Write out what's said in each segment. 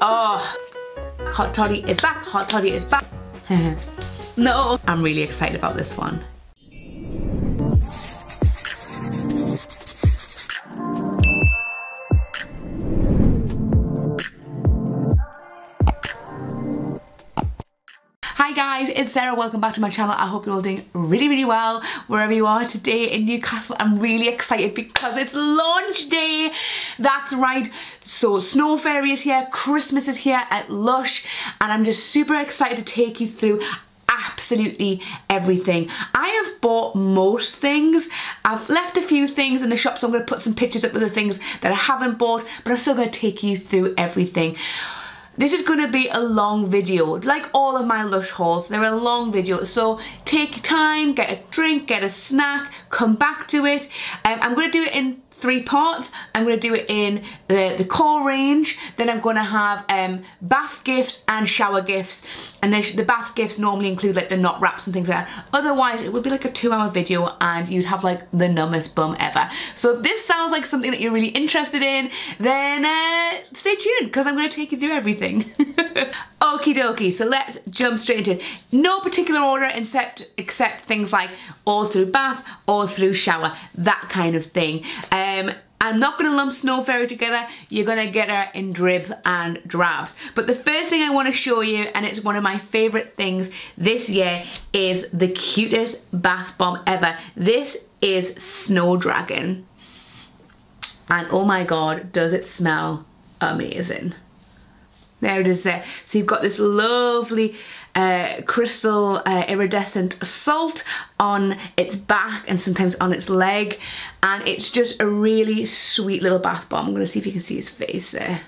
Oh, Hot Toddy is back, Hot Toddy is back. no, I'm really excited about this one. It's Sarah, welcome back to my channel. I hope you're all doing really, really well wherever you are today in Newcastle. I'm really excited because it's launch day. That's right. So Snow Fairy is here, Christmas is here at Lush, and I'm just super excited to take you through absolutely everything. I have bought most things. I've left a few things in the shop, so I'm going to put some pictures up of the things that I haven't bought, but I'm still going to take you through everything. This is going to be a long video, like all of my Lush hauls, they're a long video, so take time, get a drink, get a snack, come back to it. Um, I'm going to do it in three parts. I'm going to do it in the, the core range. Then I'm going to have um, bath gifts and shower gifts. And the, the bath gifts normally include like the knot wraps and things like that. Otherwise, it would be like a two hour video and you'd have like the numbest bum ever. So if this sounds like something that you're really interested in, then uh, stay tuned because I'm going to take you through everything. Okie dokie, so let's jump straight into it. No particular order except, except things like all through bath, all through shower, that kind of thing. Um, I'm not going to lump Snow Fairy together, you're going to get her in dribs and drabs. But the first thing I want to show you, and it's one of my favourite things this year, is the cutest bath bomb ever. This is Snow Dragon. And oh my god, does it smell amazing. There it is there. So you've got this lovely uh, crystal uh, iridescent salt on its back and sometimes on its leg. And it's just a really sweet little bath bomb. I'm going to see if you can see his face there.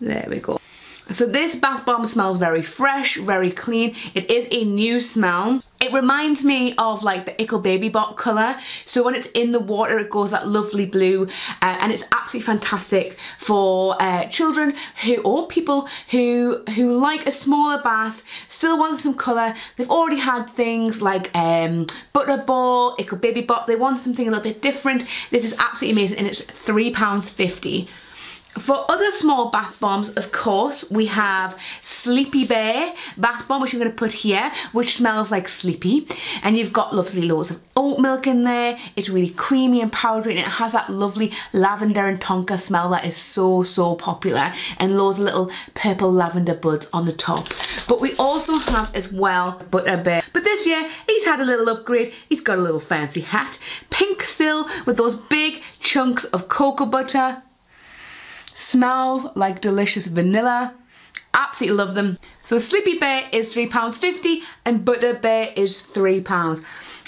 There we go. So this bath bomb smells very fresh, very clean. It is a new smell. It reminds me of like the Ickle Baby Bot colour. So when it's in the water, it goes that lovely blue uh, and it's absolutely fantastic for uh, children who or people who who like a smaller bath, still want some colour. They've already had things like um, Butterball, Ickle Baby Bot. They want something a little bit different. This is absolutely amazing and it's £3.50. For other small bath bombs, of course, we have Sleepy Bear bath bomb, which I'm going to put here, which smells like sleepy. And you've got lovely loads of oat milk in there. It's really creamy and powdery, and it has that lovely lavender and tonka smell that is so, so popular. And loads of little purple lavender buds on the top. But we also have as well Butter Bear. But this year, he's had a little upgrade. He's got a little fancy hat. Pink still, with those big chunks of cocoa butter Smells like delicious vanilla. Absolutely love them. So Sleepy Bear is £3.50 and Butter Bear is £3.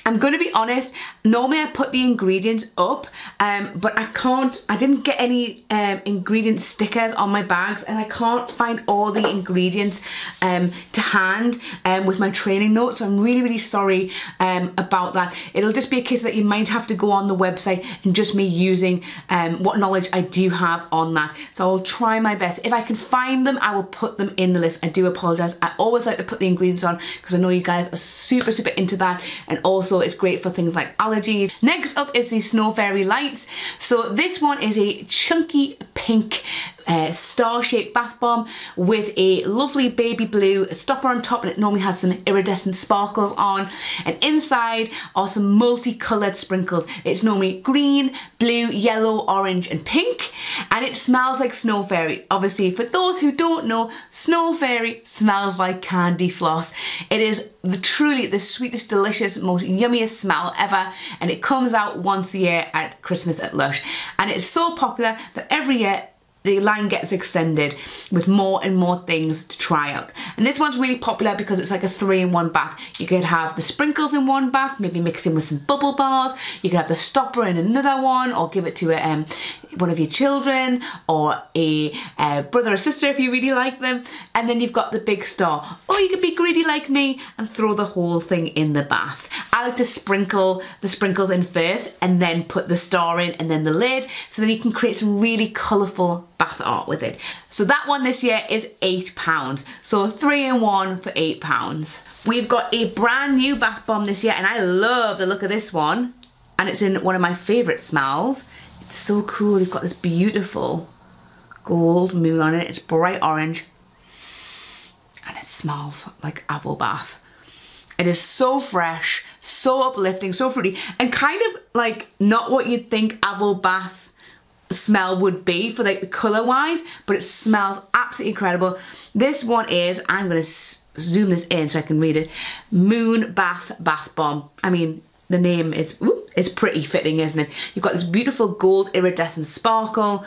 I'm to be honest, normally I put the ingredients up, um, but I can't, I didn't get any um, ingredient stickers on my bags and I can't find all the ingredients um, to hand um, with my training notes. So I'm really, really sorry um, about that. It'll just be a case that you might have to go on the website and just me using um, what knowledge I do have on that. So I'll try my best. If I can find them, I will put them in the list. I do apologize. I always like to put the ingredients on because I know you guys are super, super into that and also also it's great for things like allergies. Next up is the Snow Fairy Lights. So this one is a chunky pink uh, star-shaped bath bomb with a lovely baby blue stopper on top and it normally has some iridescent sparkles on. And inside are some multicolored sprinkles. It's normally green blue yellow orange and pink. And it smells like snow fairy. Obviously for those who don't know snow fairy smells like candy floss. It is the truly the sweetest delicious most yummiest smell ever. And it comes out once a year at Christmas at Lush. And it's so popular that every year the line gets extended with more and more things to try out. And this one's really popular because it's like a three in one bath. You could have the sprinkles in one bath, maybe mix in with some bubble bars. You could have the stopper in another one or give it to a, um, one of your children or a uh, brother or sister if you really like them. And then you've got the big star. Or you could be greedy like me and throw the whole thing in the bath. I like to sprinkle the sprinkles in first and then put the star in and then the lid so then you can create some really colourful bath art with it. So that one this year is £8. So three in one for £8. We've got a brand new bath bomb this year and I love the look of this one. And it's in one of my favourite smells. It's so cool, you've got this beautiful gold moon on it. It's bright orange. And it smells like Avo bath. It is so fresh, so uplifting, so fruity, and kind of like not what you'd think Avo bath smell would be for like the colour wise, but it smells absolutely incredible. This one is, I'm gonna zoom this in so I can read it, Moon Bath Bath Bomb. I mean, the name is, is pretty fitting, isn't it? You've got this beautiful gold iridescent sparkle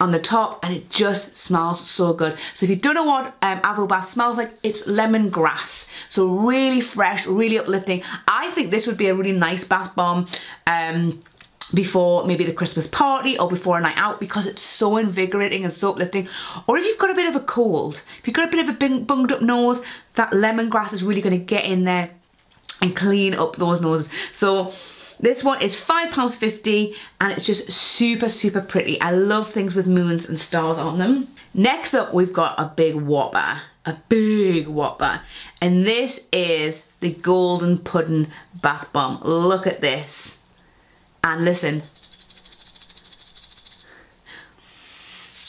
on the top and it just smells so good. So if you don't know what um, Avo Bath smells like, it's lemongrass. So really fresh, really uplifting. I think this would be a really nice bath bomb um, before maybe the Christmas party or before a night out because it's so invigorating and so uplifting. Or if you've got a bit of a cold, if you've got a bit of a bunged up nose, that lemongrass is really going to get in there and clean up those noses. So this one is £5.50 and it's just super, super pretty. I love things with moons and stars on them. Next up, we've got a big whopper, a big whopper. And this is the Golden Pudding Bath Bomb. Look at this. And listen.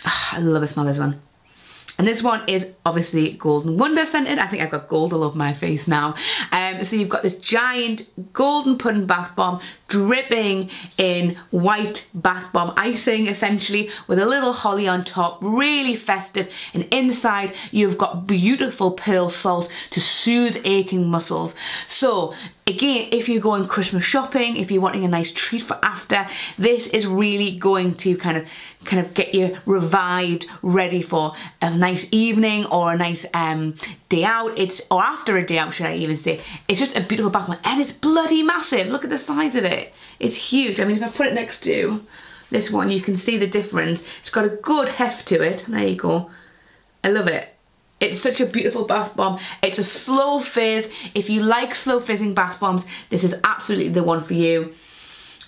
Ah, I love the smell of this one. And this one is obviously Golden Wonder scented. I think I've got gold all over my face now. Um, so you've got this giant golden pudding bath bomb dripping in white bath bomb icing essentially with a little holly on top, really festive. And inside you've got beautiful pearl salt to soothe aching muscles. So again, if you're going Christmas shopping, if you're wanting a nice treat for after, this is really going to kind of kind of get you revived, ready for a nice evening or a nice um, day out. It's or after a day out, should I even say? It's just a beautiful bath bomb and it's bloody massive. Look at the size of it. It's huge. I mean, if I put it next to this one, you can see the difference. It's got a good heft to it. There you go. I love it. It's such a beautiful bath bomb. It's a slow fizz. If you like slow fizzing bath bombs, this is absolutely the one for you.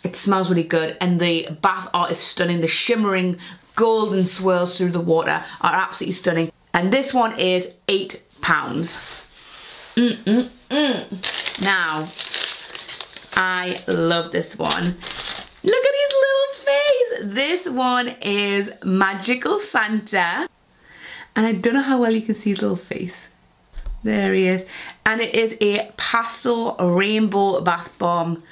It smells really good and the bath art is stunning. The shimmering golden swirls through the water are absolutely stunning. And this one is eight pounds. Mm -mm -mm. Now, I love this one. Look at his little face. This one is Magical Santa. And I don't know how well you can see his little face. There he is. And it is a pastel rainbow bath bomb.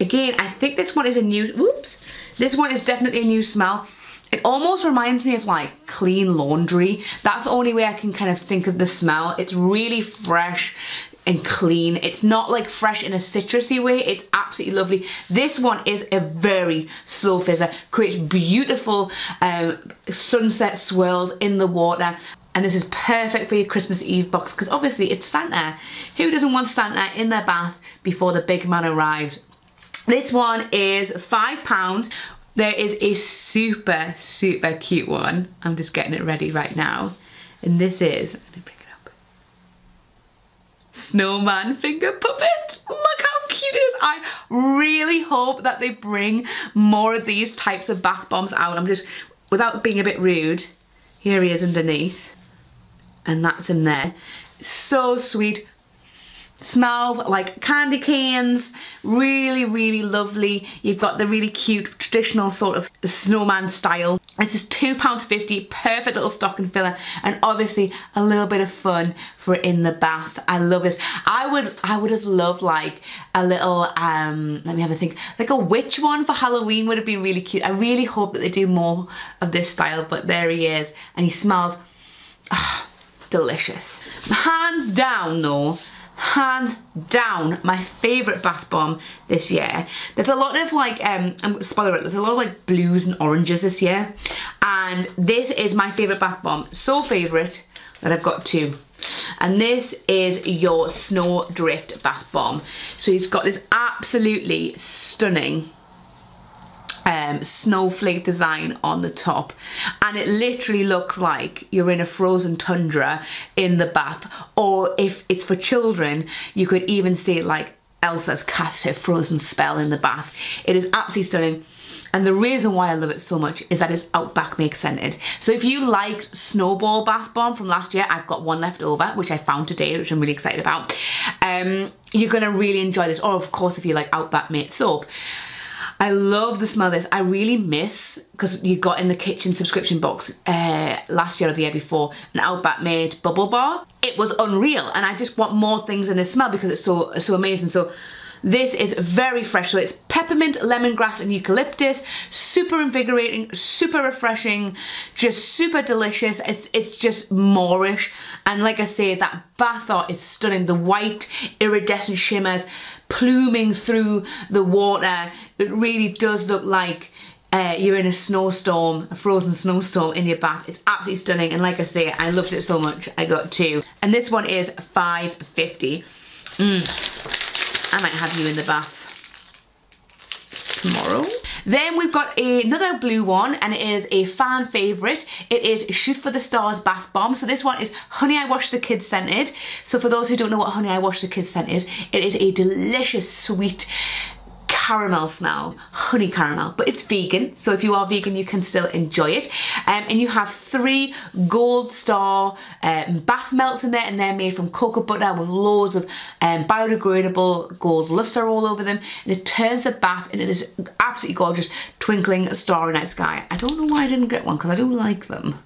Again, I think this one is a new, whoops. This one is definitely a new smell. It almost reminds me of like clean laundry. That's the only way I can kind of think of the smell. It's really fresh and clean. It's not like fresh in a citrusy way. It's absolutely lovely. This one is a very slow fizzer. Creates beautiful um, sunset swirls in the water. And this is perfect for your Christmas Eve box because obviously it's Santa. Who doesn't want Santa in their bath before the big man arrives? This one is five pound. There is a super, super cute one. I'm just getting it ready right now. And this is, let me it up. Snowman finger puppet. Look how cute it is. I really hope that they bring more of these types of bath bombs out. I'm just, without being a bit rude, here he is underneath. And that's him there. So sweet, smells like candy canes. Really really lovely. You've got the really cute traditional sort of snowman style. This is two pounds 50 perfect little stocking filler and obviously a little bit of fun for in the bath. I love this. I would i would have loved like a little um let me have a think like a witch one for halloween would have been really cute. I really hope that they do more of this style but there he is and he smells oh, delicious. Hands down though hands down my favorite bath bomb this year. There's a lot of like um I'm spoiler it there's a lot of like blues and oranges this year. And this is my favorite bath bomb. So favorite that I've got two. And this is your snow drift bath bomb. So it's got this absolutely stunning um, snowflake design on the top and it literally looks like you're in a frozen tundra in the bath or if it's for children you could even see it like Elsa's cast her frozen spell in the bath. It is absolutely stunning. And the reason why I love it so much is that it's Outback Mate scented. So if you liked Snowball Bath Bomb from last year, I've got one left over, which I found today, which I'm really excited about. Um, you're gonna really enjoy this. Or of course, if you like Outback Mate soap. I love the smell of this. I really miss, because you got in the kitchen subscription box uh, last year or the year before, an Outback Mate bubble bar. It was unreal and I just want more things in this smell because it's so, so amazing. So this is very fresh, so it's peppermint, lemongrass and eucalyptus. Super invigorating, super refreshing, just super delicious. It's, it's just Moorish. And like I say, that bath art is stunning. The white iridescent shimmers pluming through the water. It really does look like uh, you're in a snowstorm, a frozen snowstorm in your bath. It's absolutely stunning. And like I say, I loved it so much. I got two. And this one is 5.50. Mm. I might have you in the bath tomorrow. Then we've got another blue one and it is a fan favourite. It is Shoot for the Stars Bath Bomb. So this one is Honey I Wash the Kids scented. So for those who don't know what Honey I Wash the Kids scent is, it is a delicious sweet caramel smell, honey caramel, but it's vegan. So if you are vegan, you can still enjoy it. Um, and you have three gold star um, bath melts in there and they're made from cocoa butter with loads of um, biodegradable gold luster all over them. And it turns the bath into this absolutely gorgeous twinkling starry night sky. I don't know why I didn't get one because I do like them.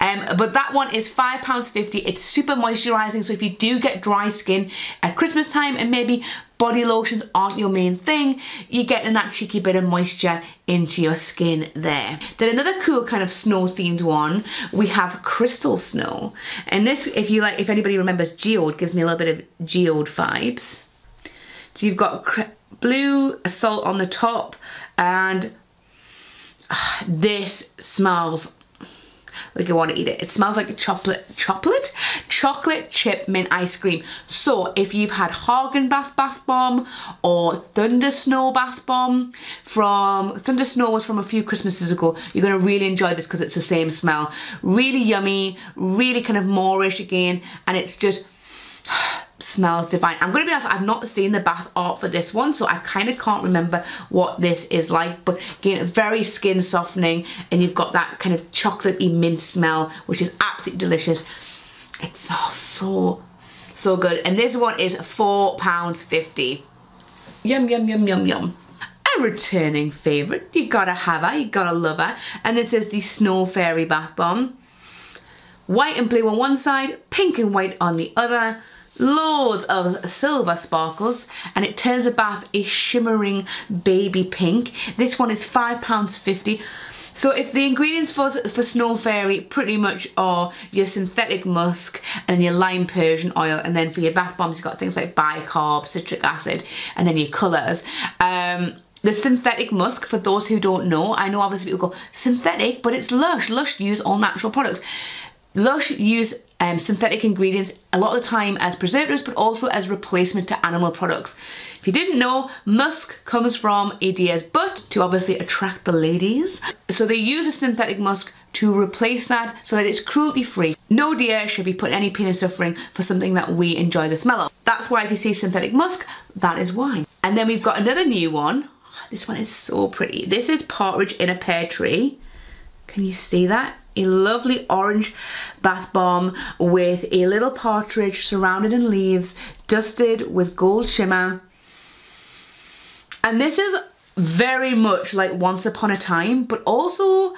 Um, but that one is £5.50. It's super moisturising. So if you do get dry skin at Christmas time and maybe body lotions aren't your main thing, you're getting that cheeky bit of moisture into your skin there. Then another cool kind of snow themed one, we have Crystal Snow. And this, if you like, if anybody remembers Geode, gives me a little bit of Geode vibes. So you've got blue salt on the top and uh, this smells like I want to eat it. It smells like a chocolate, chocolate? Chocolate chip mint ice cream. So if you've had Hagen Bath Bath Bomb or Thunder Snow Bath Bomb from, Thunder Snow was from a few Christmases ago, you're going to really enjoy this because it's the same smell. Really yummy, really kind of Moorish again, and it's just smells divine. I'm to be honest, I've not seen the bath art for this one, so I kind of can't remember what this is like. But again, very skin softening, and you've got that kind of chocolatey mint smell, which is absolutely delicious. It smells so, so good. And this one is £4.50. Yum, yum, yum, yum, yum. A returning favourite. You gotta have her, you gotta love her. And this is the Snow Fairy Bath Bomb. White and blue on one side, pink and white on the other loads of silver sparkles and it turns the bath a shimmering baby pink. This one is £5.50. So if the ingredients for, for Snow Fairy pretty much are your synthetic musk and your lime Persian oil and then for your bath bombs you've got things like bicarb, citric acid and then your colours. Um, the synthetic musk, for those who don't know, I know obviously people go, synthetic, but it's Lush. Lush use all natural products. Lush use um, synthetic ingredients a lot of the time as preservatives but also as replacement to animal products. If you didn't know, musk comes from a deer's butt to obviously attract the ladies. So they use a synthetic musk to replace that so that it's cruelty free. No deer should be put any pain and suffering for something that we enjoy the smell of. That's why if you see synthetic musk, that is why. And then we've got another new one. This one is so pretty. This is partridge in a pear tree. Can you see that? A lovely orange bath bomb with a little partridge surrounded in leaves, dusted with gold shimmer. And this is very much like Once Upon a Time, but also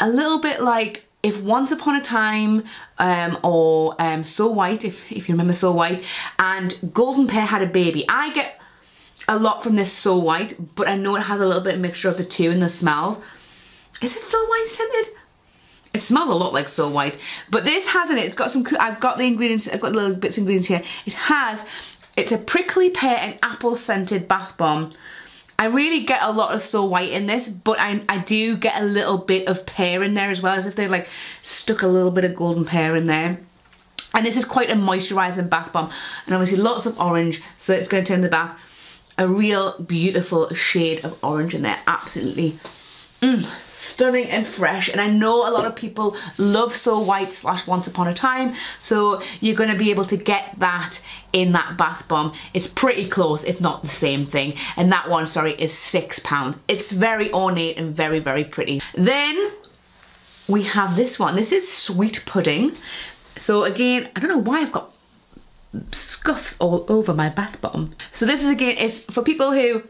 a little bit like if Once Upon a Time um, or um, So White, if, if you remember So White, and Golden Pear had a baby. I get a lot from this So White, but I know it has a little bit of mixture of the two in the smells. Is it So White scented? It smells a lot like So White, but this hasn't it. It's got some, I've got the ingredients, I've got the little bits of ingredients here. It has, it's a prickly pear and apple scented bath bomb. I really get a lot of So White in this, but I, I do get a little bit of pear in there as well, as if they like stuck a little bit of golden pear in there. And this is quite a moisturising bath bomb. And obviously lots of orange, so it's going to turn the bath a real beautiful shade of orange in there. Absolutely Mm, stunning and fresh and I know a lot of people love So White slash Once Upon a Time so you're going to be able to get that in that bath bomb. It's pretty close if not the same thing and that one sorry is six pounds. It's very ornate and very very pretty. Then we have this one. This is sweet pudding. So again I don't know why I've got scuffs all over my bath bomb. So this is again if for people who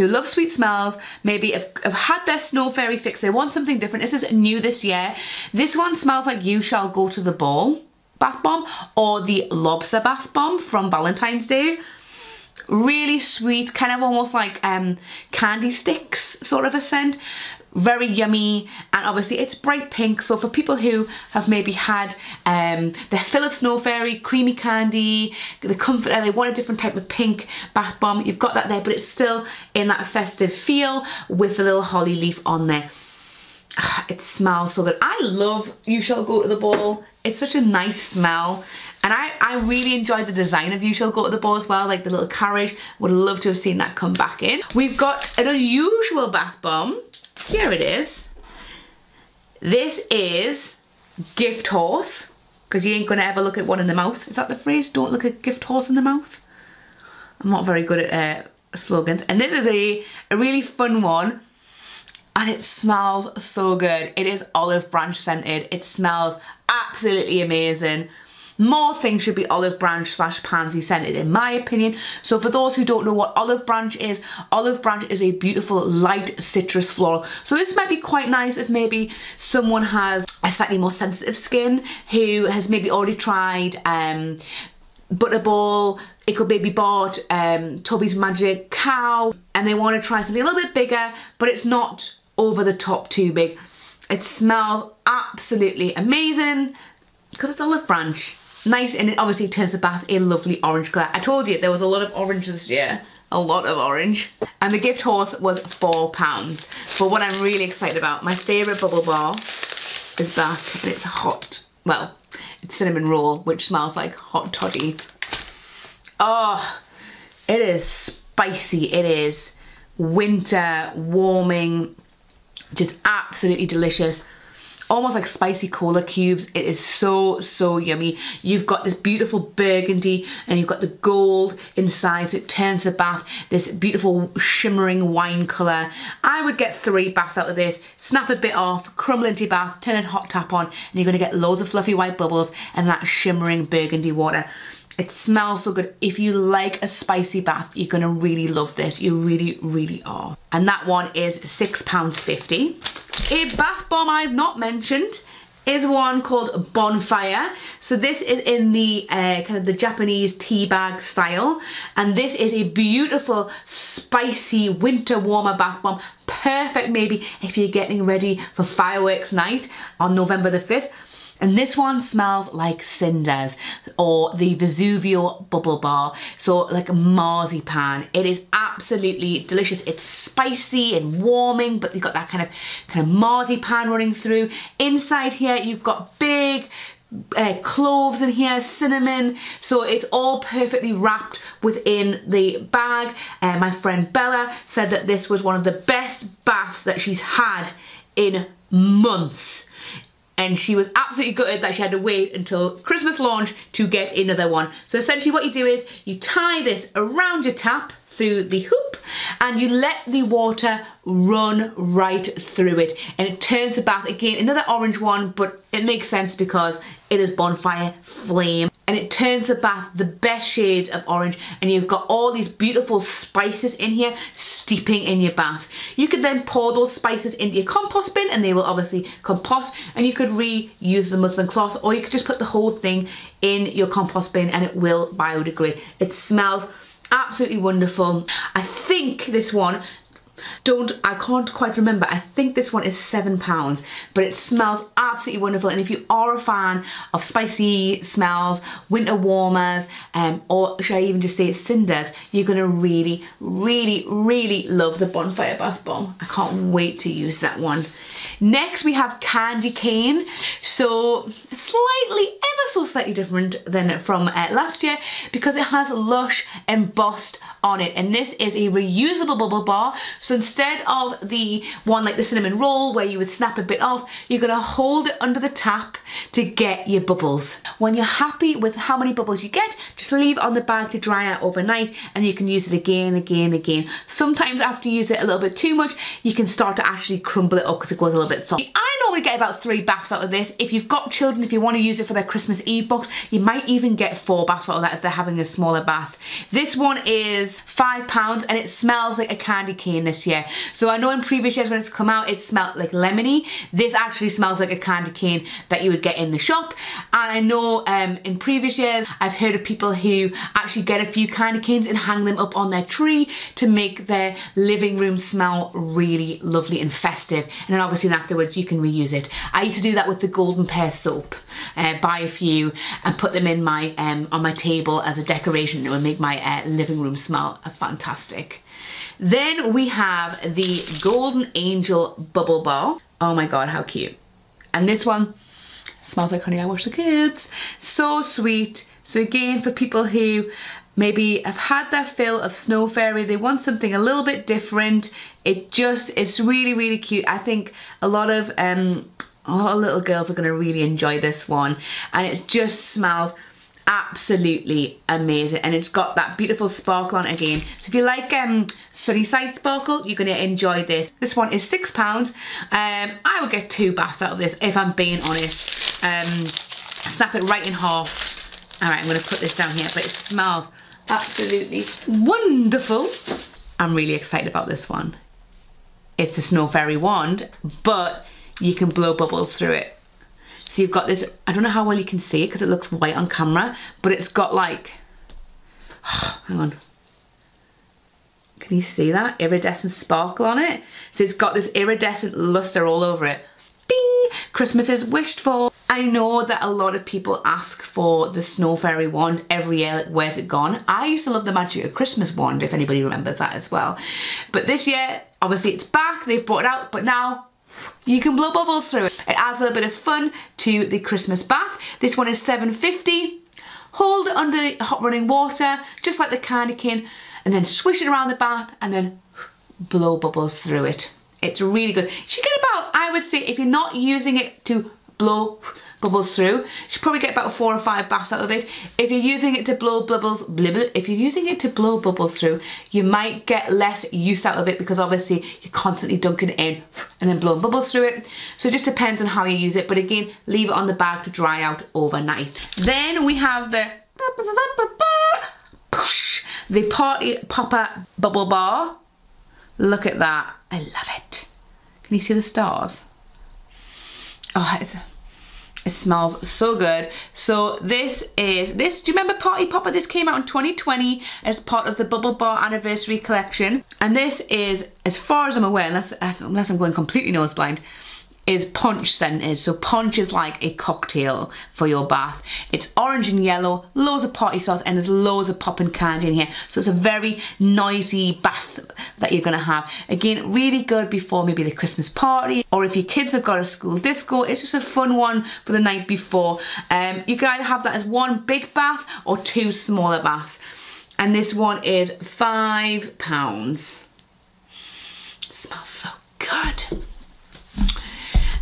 who love sweet smells, maybe have, have had their snow fairy fix, they want something different. This is new this year. This one smells like You Shall Go to the Ball bath bomb or the lobster bath bomb from Valentine's Day really sweet kind of almost like um candy sticks sort of a scent very yummy and obviously it's bright pink so for people who have maybe had um, the fill of snow fairy creamy candy the comfort they want a different type of pink bath bomb. You've got that there but it's still in that festive feel with a little holly leaf on there. It smells so good. I love You Shall Go to the Ball. It's such a nice smell and I, I really enjoyed the design of You Shall Go to the Ball as well, like the little carriage. Would love to have seen that come back in. We've got an unusual bath bomb here it is. This is gift horse, because you ain't gonna ever look at one in the mouth. Is that the phrase? Don't look at gift horse in the mouth? I'm not very good at uh, slogans. And this is a, a really fun one and it smells so good. It is olive branch scented. It smells absolutely amazing more things should be olive branch slash pansy scented in my opinion. So for those who don't know what olive branch is, olive branch is a beautiful light citrus floral. So this might be quite nice if maybe someone has a slightly more sensitive skin who has maybe already tried um, Butterball, Ickle Baby Bot, um, Toby's Magic Cow, and they want to try something a little bit bigger, but it's not over the top too big. It smells absolutely amazing because it's olive branch nice and it obviously turns the bath a lovely orange colour. I told you there was a lot of orange this year. A lot of orange. And the gift horse was four pounds. But what I'm really excited about, my favourite bubble bar is back and it's hot. Well, it's cinnamon roll, which smells like hot toddy. Oh, it is spicy. It is winter, warming, just absolutely delicious almost like spicy cola cubes. It is so, so yummy. You've got this beautiful burgundy and you've got the gold inside so it turns the bath this beautiful shimmering wine colour. I would get three baths out of this, snap a bit off, crumble into your bath, turn a hot tap on and you're going to get loads of fluffy white bubbles and that shimmering burgundy water. It smells so good. If you like a spicy bath, you're gonna really love this. You really, really are. And that one is £6.50. A bath bomb I've not mentioned is one called Bonfire. So this is in the uh, kind of the Japanese tea bag style. And this is a beautiful, spicy, winter warmer bath bomb. Perfect maybe if you're getting ready for fireworks night on November the 5th. And this one smells like cinders or the Vesuvio bubble bar. So like marzipan. It is absolutely delicious. It's spicy and warming, but you've got that kind of kind of marzipan running through. Inside here, you've got big uh, cloves in here, cinnamon, so it's all perfectly wrapped within the bag. Uh, my friend Bella said that this was one of the best baths that she's had in months and she was absolutely gutted that she had to wait until Christmas launch to get another one. So essentially what you do is you tie this around your tap through the hoop and you let the water run right through it and it turns the bath again another orange one but it makes sense because it is bonfire flame and it turns the bath the best shade of orange and you've got all these beautiful spices in here steeping in your bath. You could then pour those spices into your compost bin and they will obviously compost and you could reuse the muslin cloth or you could just put the whole thing in your compost bin and it will biodegrade. It smells absolutely wonderful. I think this one don't, I can't quite remember. I think this one is seven pounds, but it smells absolutely wonderful. And if you are a fan of spicy smells, winter warmers, um, or should I even just say cinders, you're gonna really, really, really love the Bonfire Bath Bomb. I can't wait to use that one. Next we have Candy Cane. So slightly, ever so slightly different than from uh, last year because it has Lush embossed on it. And this is a reusable bubble bar. So instead of the one like the cinnamon roll where you would snap a bit off, you're gonna hold it under the tap to get your bubbles. When you're happy with how many bubbles you get, just leave on the bag to dry out overnight and you can use it again, again, again. Sometimes after you use it a little bit too much, you can start to actually crumble it up because it goes a little bit soft. I normally get about three baths out of this. If you've got children, if you want to use it for their Christmas Christmas Eve box. You might even get four baths out of that if they're having a smaller bath. This one is five pounds and it smells like a candy cane this year. So I know in previous years when it's come out, it smelled like lemony. This actually smells like a candy cane that you would get in the shop. And I know um, in previous years, I've heard of people who actually get a few candy canes and hang them up on their tree to make their living room smell really lovely and festive. And then obviously afterwards you can reuse it. I used to do that with the Golden Pear soap. Uh, buy a few and put them in my um, on my table as a decoration. It would make my uh, living room smell fantastic. Then we have the Golden Angel Bubble Bar. Oh my god, how cute. And this one smells like Honey I Wash the Kids. So sweet. So again, for people who maybe have had their fill of Snow Fairy, they want something a little bit different. It just, it's really, really cute. I think a lot of, um, a lot of little girls are gonna really enjoy this one. And it just smells absolutely amazing. And it's got that beautiful sparkle on again. So if you like um Sunnyside sparkle you're gonna enjoy this. This one is six pounds. Um i would get two baths out of this if i'm being honest. Um snap it right in half. All right i'm gonna put this down here but it smells absolutely wonderful. I'm really excited about this one. It's a snow fairy wand but you can blow bubbles through it so you've got this, I don't know how well you can see it because it looks white on camera, but it's got like, oh, hang on. Can you see that? Iridescent sparkle on it. So it's got this iridescent luster all over it. Bing! Christmas is wished for. I know that a lot of people ask for the Snow Fairy wand every year, like where's it gone? I used to love the Magic of Christmas wand, if anybody remembers that as well. But this year, obviously it's back, they've brought it out, but now you can blow bubbles through it. It adds a little bit of fun to the Christmas bath. This one is 7.50. Hold it under hot running water, just like the cane, and then swish it around the bath and then blow bubbles through it. It's really good. You should get about, I would say, if you're not using it to blow bubbles through. You should probably get about four or five baths out of it. If you're using it to blow bubbles, blibble, if you're using it to blow bubbles through, you might get less use out of it because obviously you're constantly dunking it in and then blowing bubbles through it. So it just depends on how you use it. But again, leave it on the bag to dry out overnight. Then we have the the party popper bubble bar. Look at that. I love it. Can you see the stars? Oh, it's it smells so good. So this is, this, do you remember Party Popper? This came out in 2020 as part of the Bubble Bar Anniversary Collection. And this is, as far as I'm aware, unless, unless I'm going completely nose blind, is punch scented. So punch is like a cocktail for your bath. It's orange and yellow, loads of party sauce, and there's loads of popping candy in here. So it's a very noisy bath that you're gonna have. Again, really good before maybe the Christmas party, or if your kids have got a school disco, it's just a fun one for the night before. Um, you can either have that as one big bath or two smaller baths. And this one is five pounds. Smells so good.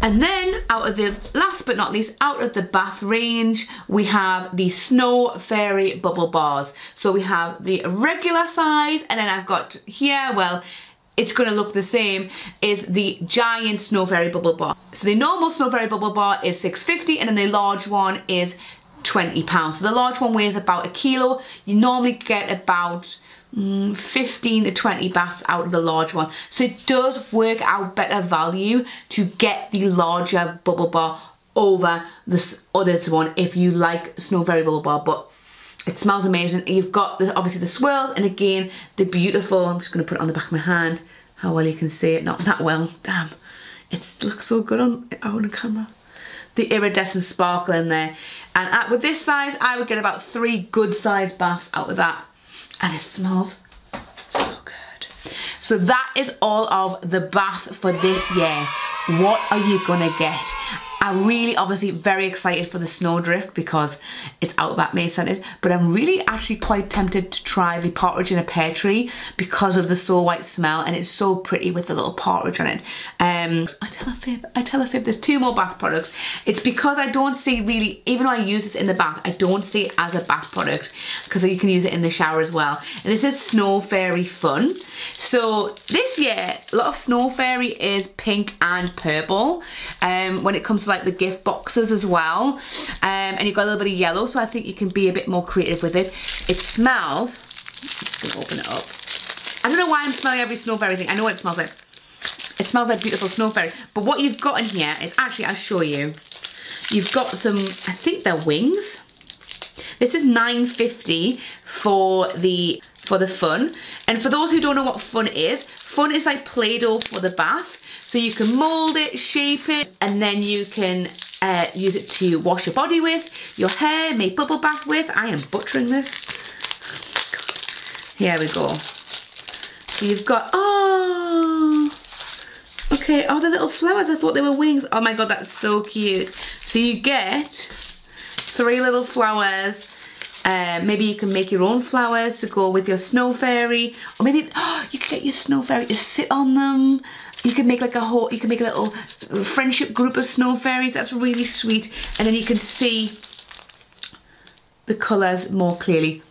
And then out of the, last but not least, out of the bath range, we have the Snow Fairy Bubble Bars. So we have the regular size and then I've got here, well, it's gonna look the same, is the giant Snow Fairy Bubble Bar. So the normal Snow Fairy Bubble Bar is 6.50 and then the large one is 20 pounds. So the large one weighs about a kilo. You normally get about Mm, 15 to 20 baths out of the large one. So it does work out better value to get the larger bubble bar over this other one if you like Snow Fairy Bubble Bar. But it smells amazing. You've got the, obviously the swirls and again the beautiful, I'm just going to put it on the back of my hand, how well you can see it, not that well, damn. It looks so good on, on the camera the iridescent sparkle in there. And at, with this size, I would get about three good sized baths out of that and it smells so good. So that is all of the bath for this year. What are you gonna get? I'm really obviously very excited for the Snowdrift because it's Outback Mate scented, but I'm really actually quite tempted to try the partridge in a pear tree because of the so white smell and it's so pretty with the little partridge on it. Um, I tell a fib, I tell a fib, there's two more bath products. It's because I don't see really, even though I use this in the bath, I don't see it as a bath product because you can use it in the shower as well. And this is Snow Fairy Fun. So this year, a lot of Snow Fairy is pink and purple um, when it comes to like the gift boxes as well. Um, and you've got a little bit of yellow, so I think you can be a bit more creative with it. It smells, I'm gonna open it up. I don't know why I'm smelling every snow fairy thing. I know what it smells like. It smells like beautiful snow fairy. But what you've got in here is actually, I'll show you. You've got some, I think they're wings. This is 9.50 for the for the fun. And for those who don't know what fun is, fun is like Play-Doh for the bath. So you can mold it, shape it, and then you can uh, use it to wash your body with, your hair, make bubble bath with. I am butchering this. Here we go. So you've got, oh, okay, oh, the little flowers. I thought they were wings. Oh my God, that's so cute. So you get three little flowers. Uh, maybe you can make your own flowers to go with your snow fairy. Or maybe oh, you could get your snow fairy to sit on them. You can make like a whole, you can make a little friendship group of snow fairies. That's really sweet. And then you can see the colours more clearly.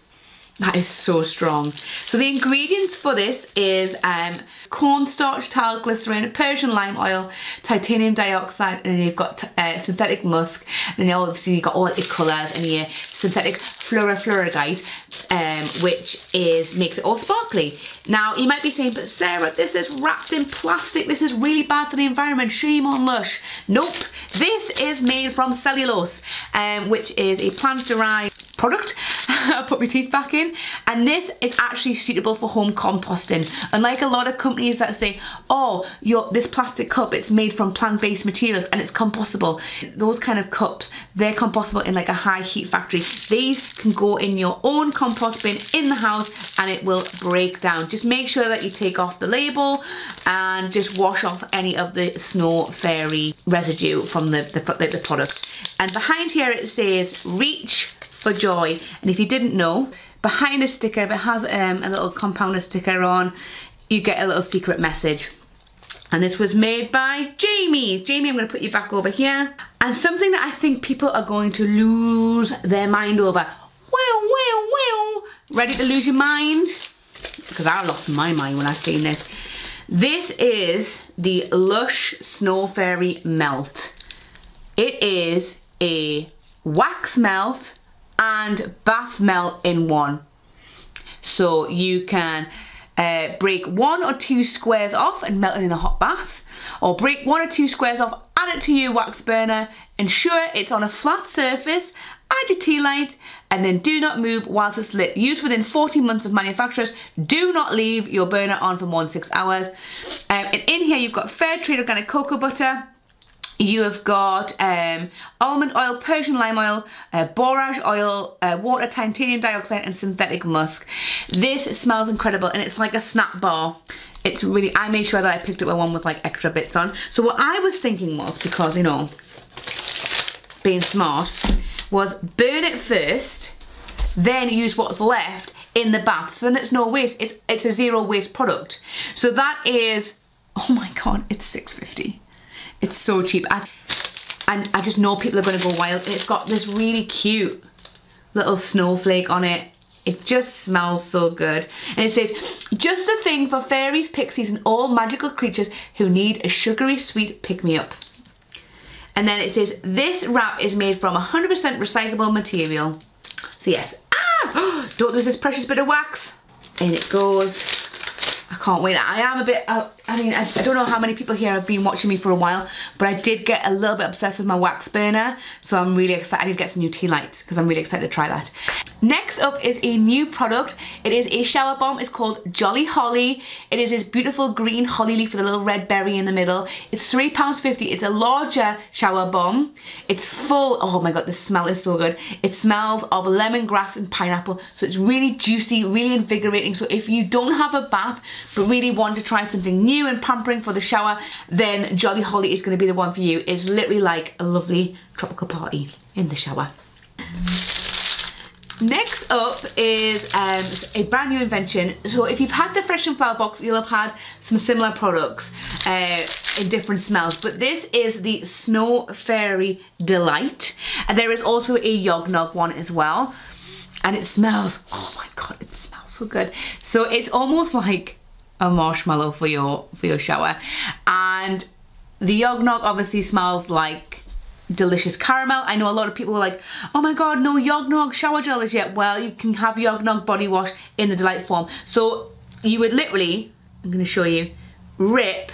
That is so strong. So the ingredients for this is um, cornstarch, talc, glycerin, Persian lime oil, titanium dioxide, and then you've got uh, synthetic musk, and then obviously you've got all the colours and your synthetic fluorphlogopite, um, which is makes it all sparkly. Now you might be saying, but Sarah, this is wrapped in plastic. This is really bad for the environment. Shame on Lush. Nope. This is made from cellulose, um, which is a plant-derived product I put my teeth back in. And this is actually suitable for home composting. Unlike a lot of companies that say oh your this plastic cup it's made from plant-based materials and it's compostable. Those kind of cups they're compostable in like a high heat factory. These can go in your own compost bin in the house and it will break down. Just make sure that you take off the label and just wash off any of the snow fairy residue from the, the, the product. And behind here it says reach for joy. And if you didn't know, behind a sticker, if it has um, a little compounder sticker on, you get a little secret message. And this was made by Jamie. Jamie, I'm gonna put you back over here. And something that I think people are going to lose their mind over. Wow, wow, wow. Ready to lose your mind? Because I lost my mind when I seen this. This is the Lush Snow Fairy Melt. It is a wax melt and bath melt in one. So you can uh, break one or two squares off and melt it in a hot bath or break one or two squares off, add it to your wax burner, ensure it's on a flat surface, add your tea light and then do not move whilst it's lit. Used within 14 months of manufacturers, do not leave your burner on for more than six hours. Um, and in here you've got fair trade organic cocoa butter, you have got um, almond oil, Persian lime oil, uh, borage oil, uh, water, titanium dioxide and synthetic musk. This smells incredible and it's like a snap bar. It's really, I made sure that I picked up a one with like extra bits on. So what I was thinking was, because you know, being smart, was burn it first, then use what's left in the bath. So then it's no waste, it's, it's a zero waste product. So that is, oh my God, it's 650. It's so cheap. I, and I just know people are going to go wild. It's got this really cute little snowflake on it. It just smells so good. And it says, just a thing for fairies, pixies and all magical creatures who need a sugary sweet pick-me-up. And then it says, this wrap is made from 100% recyclable material. So yes, ah, don't lose this precious bit of wax. And it goes I can't wait. I am a bit, uh, I mean, I, I, don't know how many people here have been watching me for a while, but I did get a little bit obsessed with my wax burner, so I'm really excited. I need to get some new tea lights because I'm really excited to try that. Next up is a new product. It is a shower bomb. It's called Jolly Holly. It is this beautiful green holly leaf with a little red berry in the middle. It's £3.50. It's a larger shower bomb. It's full, oh my god, the smell is so good. It smells of lemongrass and pineapple, so it's really juicy, really invigorating. So if you don't have a bath, but really want to try something new and pampering for the shower, then Jolly Holly is going to be the one for you. It's literally like a lovely tropical party in the shower. Next up is um, a brand new invention. So if you've had the Fresh and Flower box, you'll have had some similar products uh, in different smells. But this is the Snow Fairy Delight. And there is also a Yognog one as well. And it smells, oh my God, it smells so good. So it's almost like a marshmallow for your for your shower and the yognog obviously smells like delicious caramel. I know a lot of people were like, oh my god, no Yognog shower gel is yet. Well, you can have Yognog body wash in the Delight form. So you would literally, I'm going to show you, rip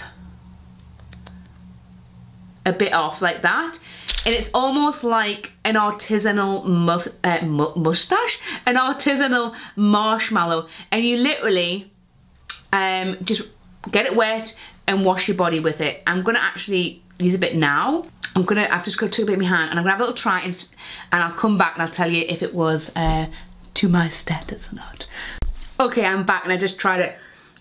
a bit off like that and it's almost like an artisanal mu uh, mu mustache, an artisanal marshmallow, and you literally um, just get it wet and wash your body with it. I'm gonna actually use a bit now. I'm gonna, I've just got to take a bit in my hand and I'm gonna have a little try and, and I'll come back and I'll tell you if it was uh, to my standards or not. Okay, I'm back and I just tried it.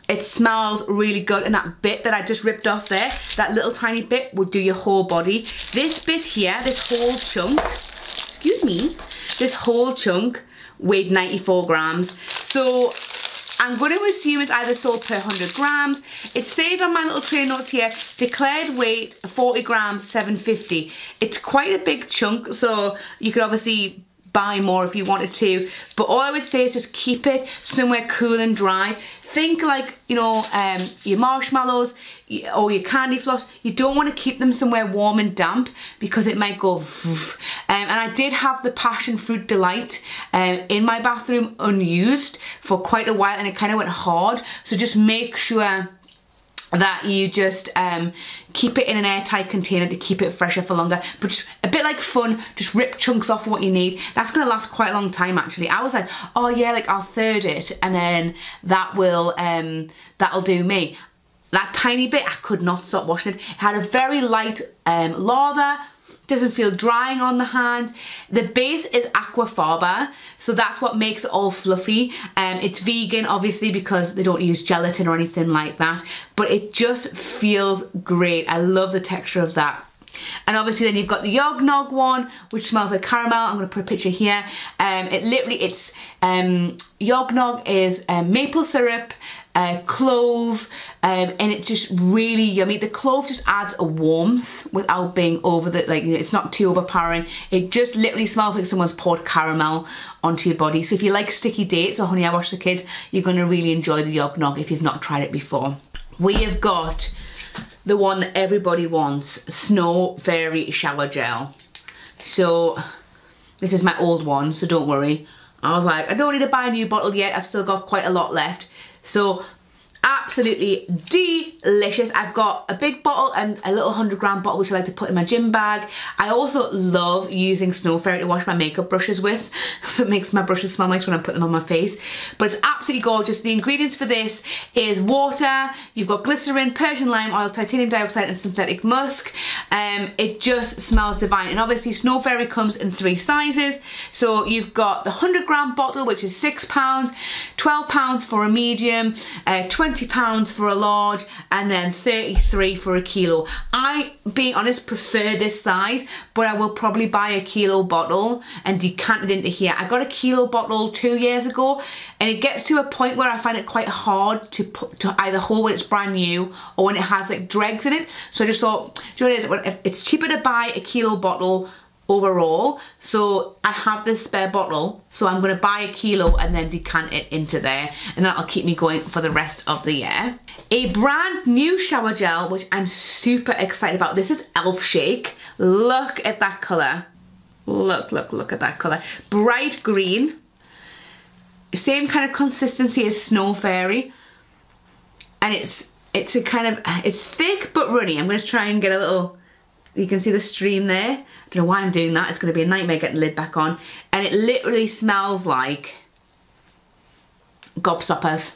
It smells really good and that bit that I just ripped off there, that little tiny bit would do your whole body. This bit here, this whole chunk, excuse me, this whole chunk weighed 94 grams. So I'm going to assume it's either sold per 100 grams. It says on my little tray notes here, declared weight 40 grams, 750. It's quite a big chunk, so you could obviously buy more if you wanted to. But all I would say is just keep it somewhere cool and dry think like, you know, um, your marshmallows or your candy floss, you don't want to keep them somewhere warm and damp because it might go um, and I did have the passion fruit delight um, in my bathroom unused for quite a while and it kind of went hard. So just make sure that you just um, keep it in an airtight container to keep it fresher for longer but just a bit like fun just rip chunks off what you need. That's gonna last quite a long time actually. I was like oh yeah like I'll third it and then that will um, that'll do me. That tiny bit I could not stop washing. It it had a very light um, lather doesn't feel drying on the hands. The base is aquafaba, so that's what makes it all fluffy. Um, it's vegan, obviously, because they don't use gelatin or anything like that, but it just feels great. I love the texture of that. And obviously then you've got the Yognog one, which smells like caramel. I'm gonna put a picture here. Um, it literally, it's, um, Yognog is um, maple syrup, uh, clove, um, and it's just really yummy. The clove just adds a warmth without being over the, like, it's not too overpowering. It just literally smells like someone's poured caramel onto your body. So if you like sticky dates or honey I wash the kids, you're gonna really enjoy the Yognog if you've not tried it before. We have got the one that everybody wants, Snow Fairy Shower Gel. So this is my old one, so don't worry. I was like, I don't need to buy a new bottle yet. I've still got quite a lot left. So absolutely delicious. I've got a big bottle and a little 100 gram bottle which I like to put in my gym bag. I also love using Snow Fairy to wash my makeup brushes with so it makes my brushes smell nice when I put them on my face. But it's absolutely gorgeous. The ingredients for this is water, you've got glycerin, Persian lime oil, titanium dioxide and synthetic musk. Um, it just smells divine and obviously Snow Fairy comes in three sizes. So you've got the 100 gram bottle which is six pounds, 12 pounds for a medium, uh, 20 £20 for a large and then 33 for a kilo. I, being honest, prefer this size, but I will probably buy a kilo bottle and decant it into here. I got a kilo bottle two years ago and it gets to a point where I find it quite hard to put to either hold when it's brand new or when it has like dregs in it. So I just thought, do you know what it is? It's cheaper to buy a kilo bottle overall so I have this spare bottle so I'm to buy a kilo and then decant it into there and that'll keep me going for the rest of the year. A brand new shower gel which I'm super excited about. This is Elf Shake. Look at that colour. Look, look, look at that colour. Bright green. Same kind of consistency as Snow Fairy. And it's it's a kind of, it's thick but runny. I'm to try and get a little you can see the stream there. I don't know why I'm doing that. It's going to be a nightmare getting the lid back on. And it literally smells like gobstoppers.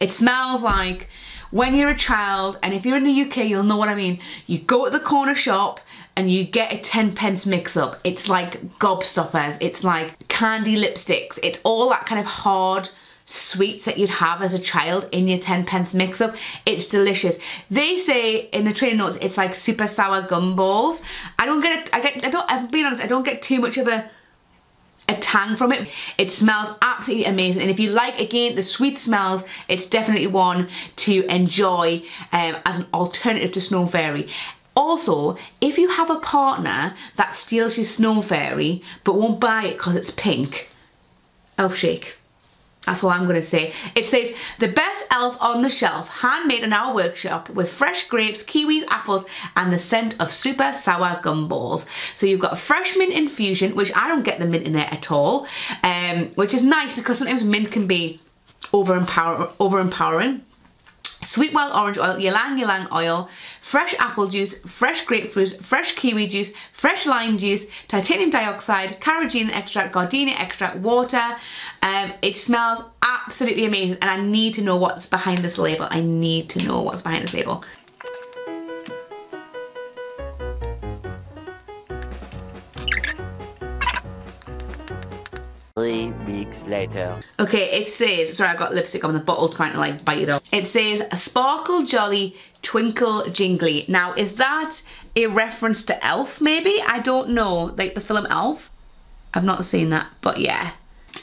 It smells like when you're a child, and if you're in the UK, you'll know what I mean. You go to the corner shop and you get a 10 pence mix up. It's like gobstoppers. It's like candy lipsticks. It's all that kind of hard, sweets that you'd have as a child in your 10 pence mix up. It's delicious. They say in the training notes it's like super sour gumballs. I don't get it, I get, I don't, I've been honest, I don't get too much of a a tang from it. It smells absolutely amazing and if you like again the sweet smells it's definitely one to enjoy um, as an alternative to Snow Fairy. Also, if you have a partner that steals your Snow Fairy but won't buy it because it's pink, Elf Shake That's all I'm going to say. It says, the best elf on the shelf, handmade in our workshop with fresh grapes, kiwis, apples, and the scent of super sour gumballs. So you've got a fresh mint infusion, which I don't get the mint in there at all, um, which is nice because sometimes mint can be over, -empower over empowering sweet wild orange oil, ylang ylang oil, fresh apple juice, fresh grapefruit, fresh kiwi juice, fresh lime juice, titanium dioxide, carrageenan extract, gardenia extract, water. Um, it smells absolutely amazing and I need to know what's behind this label. I need to know what's behind this label. Three weeks later. Okay, it says, sorry I got lipstick on the bottle trying to like bite it off. It says sparkle jolly twinkle jingly. Now is that a reference to Elf maybe? I don't know, like the film Elf. I've not seen that, but yeah.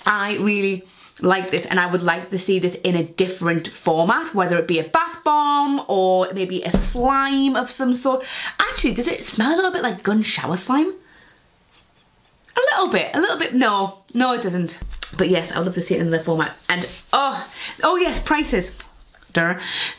I really like this and I would like to see this in a different format, whether it be a bath bomb or maybe a slime of some sort. Actually, does it smell a little bit like gun shower slime? A little bit, a little bit, no, no it doesn't. But yes, I would love to see it in the format. And oh, oh yes, prices.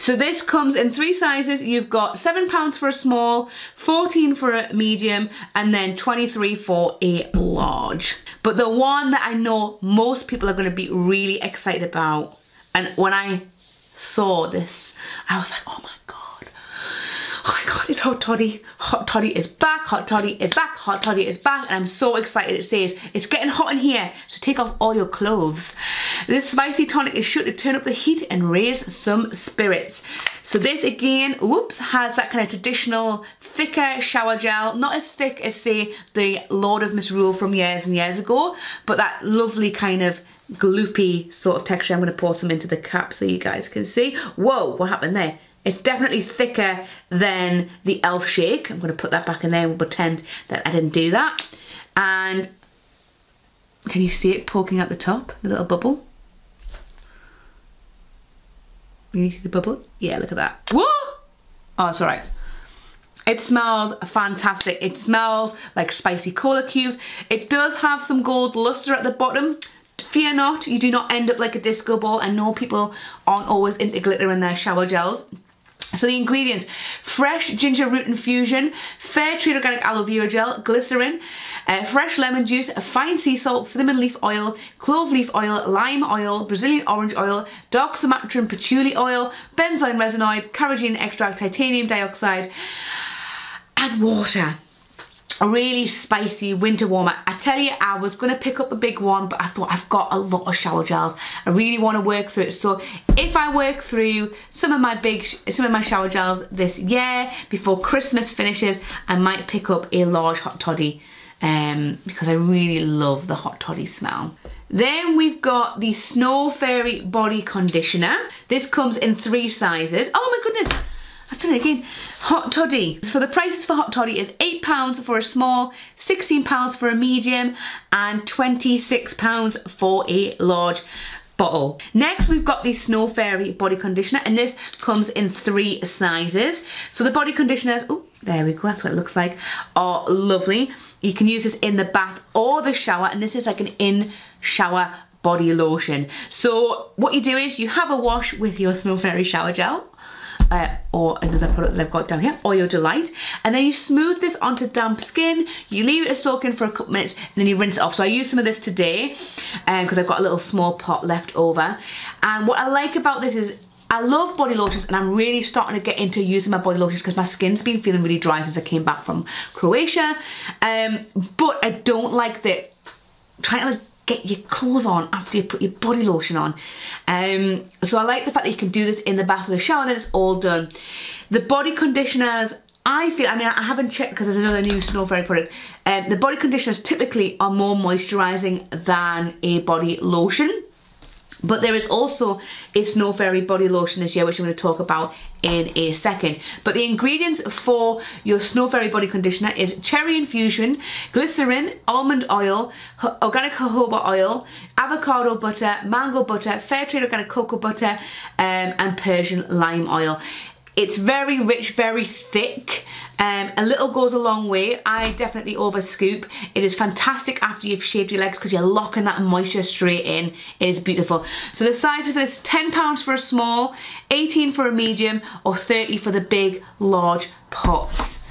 So this comes in three sizes. You've got £7 for a small, 14 for a medium, and then 23 for a large. But the one that I know most people are gonna be really excited about, and when I saw this, I was like, oh my oh my god, it's Hot Toddy. Hot Toddy is back, Hot Toddy is back, Hot Toddy is back, and I'm so excited. It says, it's getting hot in here, so take off all your clothes. This spicy tonic is sure to turn up the heat and raise some spirits. So this again, whoops, has that kind of traditional thicker shower gel, not as thick as say the Lord of Misrule from years and years ago, but that lovely kind of gloopy sort of texture. I'm going to pour some into the cap so you guys can see. Whoa, what happened there? It's definitely thicker than the Elf Shake. I'm going to put that back in there and pretend that I didn't do that. And can you see it poking at the top, the little bubble? Can you see the bubble? Yeah, look at that. Whoa! Oh, it's all right. It smells fantastic. It smells like spicy cola cubes. It does have some gold luster at the bottom. Fear not, you do not end up like a disco ball. I know people aren't always into glitter in their shower gels. So the ingredients, fresh ginger root infusion, fair trade organic aloe vera gel, glycerin, uh, fresh lemon juice, fine sea salt, cinnamon leaf oil, clove leaf oil, lime oil, Brazilian orange oil, dark Sumatran patchouli oil, benzoin resinoid, carrageenan extract, titanium dioxide, and water a really spicy winter warmer. I tell you, I was going to pick up a big one, but I thought I've got a lot of shower gels. I really want to work through it. So if I work through some of my big, some of my shower gels this year, before Christmas finishes, I might pick up a large hot toddy um, because I really love the hot toddy smell. Then we've got the Snow Fairy Body Conditioner. This comes in three sizes. Oh my goodness, I've done it again. Hot toddy. For the prices for hot toddy is £8 for a small, £16 for a medium, and £26 for a large bottle. Next, we've got the Snow Fairy body conditioner, and this comes in three sizes. So the body conditioners, oh, there we go, that's what it looks like, are lovely. You can use this in the bath or the shower, and this is like an in-shower body lotion. So what you do is you have a wash with your Snow Fairy shower gel, uh, or another product that I've got down here, Oil Delight. And then you smooth this onto damp skin, you leave it to soaking for a couple minutes, and then you rinse it off. So I used some of this today because um, I've got a little small pot left over. And what I like about this is I love body lotions and I'm really starting to get into using my body lotions because my skin's been feeling really dry since I came back from Croatia. Um, but I don't like the trying to like get your clothes on after you put your body lotion on. Um, so I like the fact that you can do this in the bath or the shower and then it's all done. The body conditioners, I feel, I mean, I haven't checked because there's another new Snow Fairy product. Um, the body conditioners typically are more moisturising than a body lotion. But there is also a Snow Fairy body lotion this year, which I'm going to talk about in a second. But the ingredients for your Snow Fairy body conditioner is cherry infusion, glycerin, almond oil, organic jojoba oil, avocado butter, mango butter, fair trade organic cocoa butter, um, and Persian lime oil. It's very rich, very thick. Um, a little goes a long way. I definitely over scoop. It is fantastic after you've shaved your legs because you're locking that moisture straight in. It is beautiful. So the size of this, £10 for a small, 18 for a medium, or 30 for the big, large pots.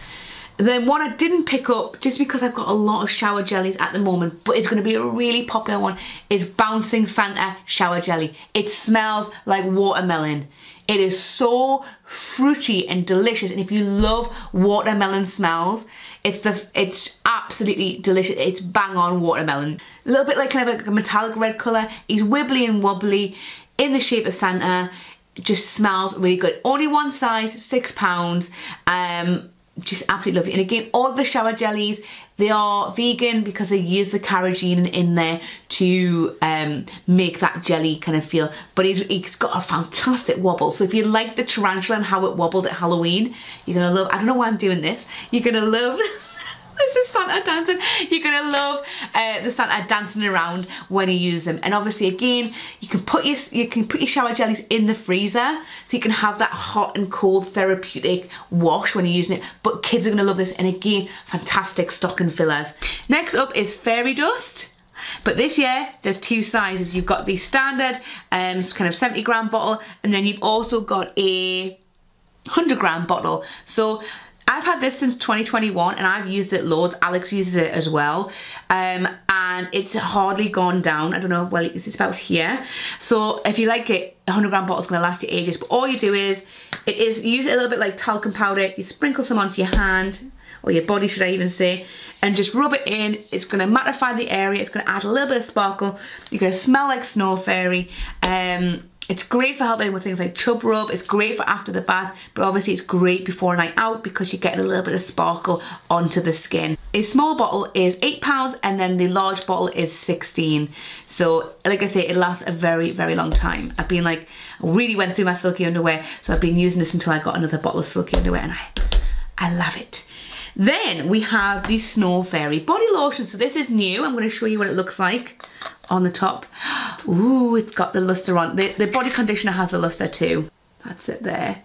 Then one I didn't pick up, just because I've got a lot of shower jellies at the moment, but it's going to be a really popular one, is Bouncing Santa Shower Jelly. It smells like watermelon. It is so fruity and delicious. And if you love watermelon smells, it's the it's absolutely delicious. It's bang on watermelon. A little bit like kind of a metallic red colour. He's wibbly and wobbly in the shape of Santa. Just smells really good. Only one size, six pounds. Um, just absolutely lovely. And again, all the shower jellies, they are vegan because they use the carrageenan in there to um, make that jelly kind of feel. But he's got a fantastic wobble. So if you like the tarantula and how it wobbled at Halloween, you're gonna love, I don't know why I'm doing this, you're gonna love this is Santa dancing. You're gonna love uh, the Santa dancing around when you use them. And obviously again, you can put your you can put your shower jellies in the freezer so you can have that hot and cold therapeutic wash when you're using it. But kids are gonna love this and again, fantastic stocking fillers. Next up is fairy dust. But this year, there's two sizes. You've got the standard um, kind of 70 gram bottle, and then you've also got a 100 gram bottle. So I've had this since 2021 and I've used it loads. Alex uses it as well. Um, and it's hardly gone down. I don't know, well, it's about here. So if you like it, 100 gram bottle is going to last you ages. But all you do is, it is, use it a little bit like talcum powder. You sprinkle some onto your hand, or your body should I even say, and just rub it in. It's going to mattify the area. It's going to add a little bit of sparkle. You're going to smell like snow fairy. Um, it's great for helping with things like chub rub, it's great for after the bath, but obviously it's great before a night out because you're getting a little bit of sparkle onto the skin. A small bottle is £8 and then the large bottle is 16 So like I say, it lasts a very, very long time. I've been like, really went through my silky underwear, so I've been using this until I got another bottle of silky underwear and I, I love it. Then we have the Snow Fairy body lotion. So this is new. I'm going to show you what it looks like on the top. Ooh, it's got the luster on. The, the body conditioner has the luster too. That's it there.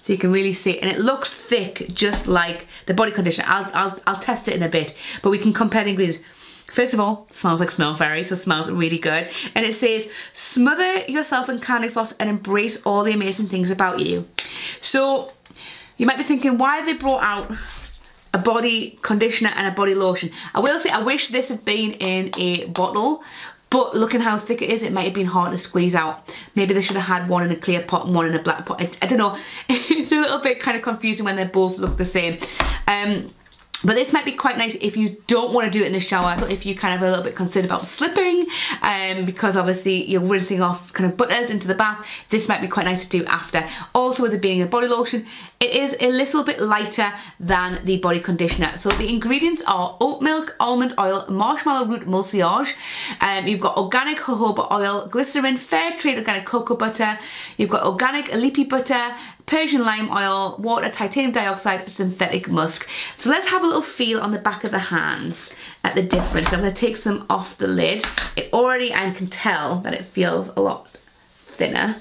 So you can really see it. And it looks thick, just like the body conditioner. I'll, I'll, I'll test it in a bit. But we can compare the ingredients. First of all, smells like Snow Fairy, so smells really good. And it says, smother yourself in candy floss and embrace all the amazing things about you. So you might be thinking, why have they brought out a body conditioner and a body lotion. I will say I wish this had been in a bottle but looking how thick it is, it might have been hard to squeeze out. Maybe they should have had one in a clear pot and one in a black pot. I, I don't know. it's a little bit kind of confusing when they both look the same. Um, but this might be quite nice if you don't want to do it in the shower, if you kind of a little bit concerned about slipping, um, because obviously you're rinsing off kind of butters into the bath, this might be quite nice to do after. Also with it being a body lotion, it is a little bit lighter than the body conditioner. So the ingredients are oat milk, almond oil, marshmallow root mucilage, um, you've got organic jojoba oil, glycerin, fair trade organic cocoa butter, you've got organic illipe butter, Persian lime oil, water, titanium dioxide, synthetic musk. So let's have a little feel on the back of the hands at the difference. I'm to take some off the lid. It already, I can tell that it feels a lot thinner.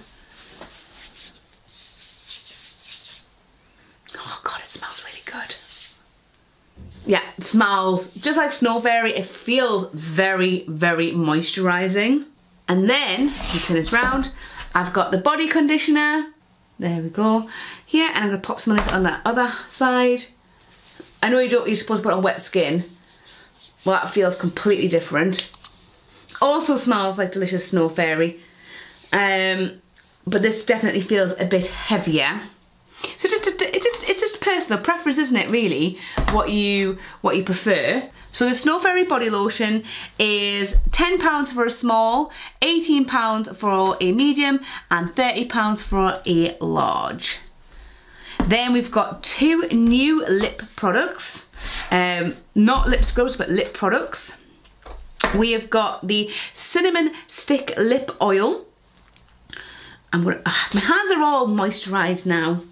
Oh God, it smells really good. Yeah, it smells just like Snow Fairy. It feels very, very moisturizing. And then, you turn this round, I've got the body conditioner, there we go. Here, and I'm gonna pop some of this on that other side. I know you don't, you're supposed to put on wet skin. Well, that feels completely different. Also smells like delicious snow fairy. Um, but this definitely feels a bit heavier. So just, it's just, it's just personal preference, isn't it, really? What you, what you prefer. So the Snow Fairy body lotion is £10 for a small, £18 for a medium and £30 for a large. Then we've got two new lip products, um, not lip scrubs but lip products. We have got the Cinnamon Stick Lip Oil. I'm gonna, uh, my hands are all moisturised now.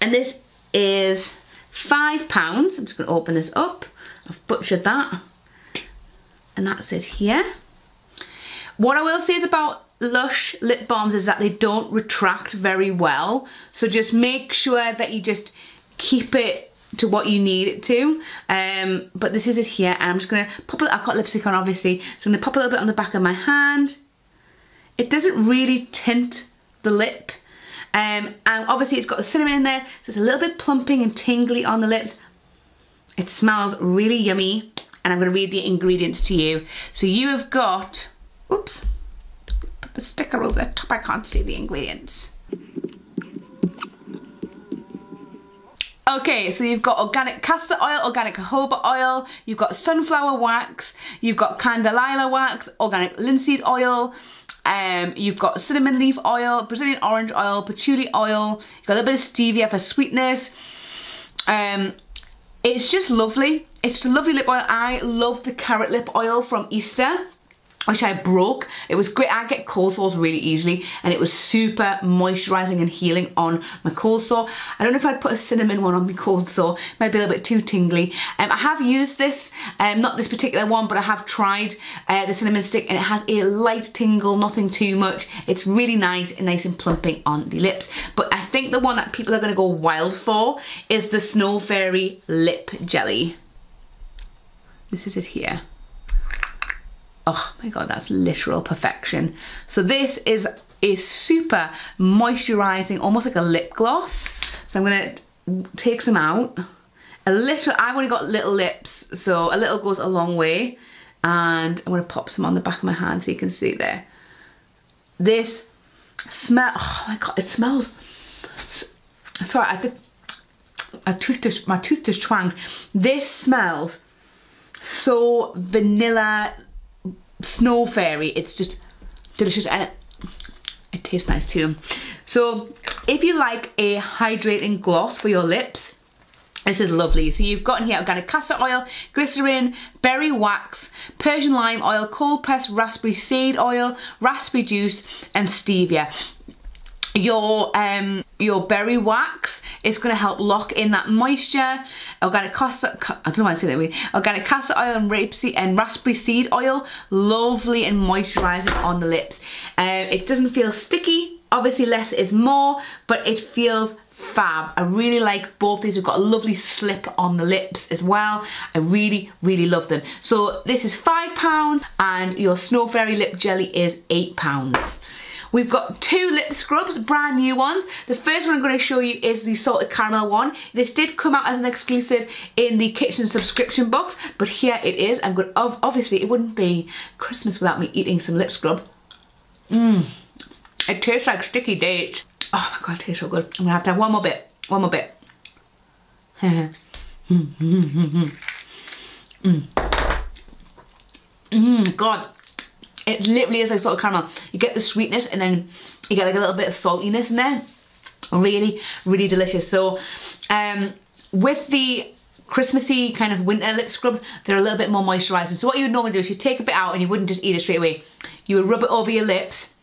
And this is five pounds. I'm just gonna open this up. I've butchered that. And that's it here. What I will say is about Lush lip balms is that they don't retract very well. So just make sure that you just keep it to what you need it to. Um, but this is it here and I'm just gonna pop it, I've got lipstick on obviously, so I'm gonna pop a little bit on the back of my hand. It doesn't really tint the lip. Um, and obviously it's got the cinnamon in there, so it's a little bit plumping and tingly on the lips. It smells really yummy and I'm gonna read the ingredients to you. So you have got, oops, put the sticker over the top, I can't see the ingredients. Okay, so you've got organic castor oil, organic jojoba oil, you've got sunflower wax, you've got candelilla wax, organic linseed oil, um, you've got cinnamon leaf oil, Brazilian orange oil, patchouli oil, you've got a little bit of stevia for sweetness. Um, it's just lovely. It's just a lovely lip oil. I love the carrot lip oil from Easter which I broke. It was great. I get cold sores really easily and it was super moisturising and healing on my cold sore. I don't know if I'd put a cinnamon one on my cold sore. Might be a little bit too tingly. Um, I have used this, um, not this particular one, but I have tried uh, the cinnamon stick and it has a light tingle, nothing too much. It's really nice and nice and plumping on the lips. But I think the one that people are going to go wild for is the Snow Fairy Lip Jelly. This is it here. Oh my God, that's literal perfection. So this is a super moisturizing, almost like a lip gloss. So I'm gonna take some out. A little, I've only got little lips, so a little goes a long way. And I'm gonna pop some on the back of my hand so you can see there. This smell, oh my God, it smells, sorry, I think, my tooth just, my tooth just twanged. This smells so vanilla snow fairy. It's just delicious and it, it tastes nice too. So if you like a hydrating gloss for your lips, this is lovely. So you've got in here organic castor oil, glycerin, berry wax, Persian lime oil, cold pressed raspberry seed oil, raspberry juice and stevia your um your berry wax is going to help lock in that moisture. Organic castor i don't know why i say that way. Organic castor oil and rapeseed and raspberry seed oil lovely and moisturizing on the lips. Um it doesn't feel sticky obviously less is more but it feels fab. I really like both these. We've got a lovely slip on the lips as well. I really really love them. So this is five pounds and your snow fairy lip jelly is eight pounds We've got two lip scrubs, brand new ones. The first one I'm going to show you is the salted caramel one. This did come out as an exclusive in the kitchen subscription box, but here it is. I'm good. Obviously, it wouldn't be Christmas without me eating some lip scrub. Mmm. It tastes like sticky dates. Oh my god, it tastes so good. I'm gonna have to have one more bit. One more bit. Mmm. Mmm, God. It literally is like sort of caramel. You get the sweetness and then you get like a little bit of saltiness in there. Really, really delicious. So um, with the Christmassy kind of winter lip scrubs, they're a little bit more moisturising. So what you would normally do is you take a bit out and you wouldn't just eat it straight away. You would rub it over your lips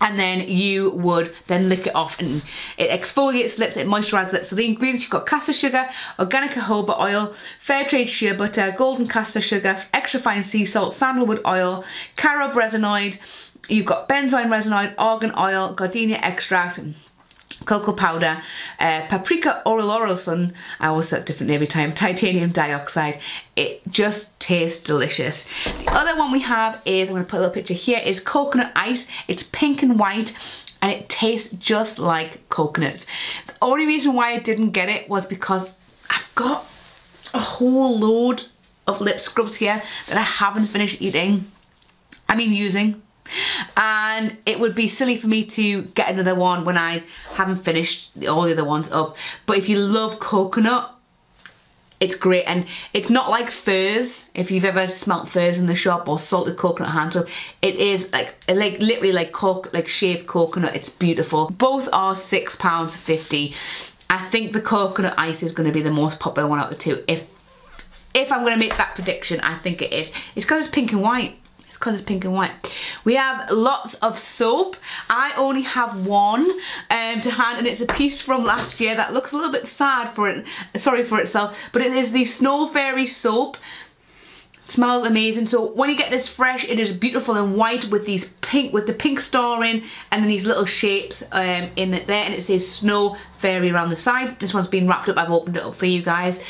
and then you would then lick it off and it exfoliates lips, it moisturizes lips. So the ingredients, you've got caster sugar, organic jojoba oil, fair trade shea butter, golden caster sugar, extra fine sea salt, sandalwood oil, carob resinoid, you've got benzoin resinoid, argan oil, gardenia extract, cocoa powder, uh, paprika sun. I always say it differently every time, titanium dioxide. It just tastes delicious. The other one we have is, I'm gonna put a little picture here, is coconut ice. It's pink and white and it tastes just like coconuts. The only reason why I didn't get it was because I've got a whole load of lip scrubs here that I haven't finished eating. I mean using and it would be silly for me to get another one when I haven't finished all the other ones up. But if you love coconut it's great. And it's not like furs if you've ever smelt furs in the shop or salted coconut hand soap it is like like literally like coke like shaved coconut. It's beautiful. Both are six pounds 50 I think the coconut ice is going to be the most popular one out of the two. If if I'm going to make that prediction I think it is. It's because it's pink and white it's because it's pink and white. We have lots of soap. I only have one um, to hand and it's a piece from last year that looks a little bit sad for it, sorry for itself, but it is the Snow Fairy soap. Smells amazing. So when you get this fresh it is beautiful and white with these pink with the pink star in and then these little shapes um, in it there and it says snow fairy around the side. This one's been wrapped up. I've opened it up for you guys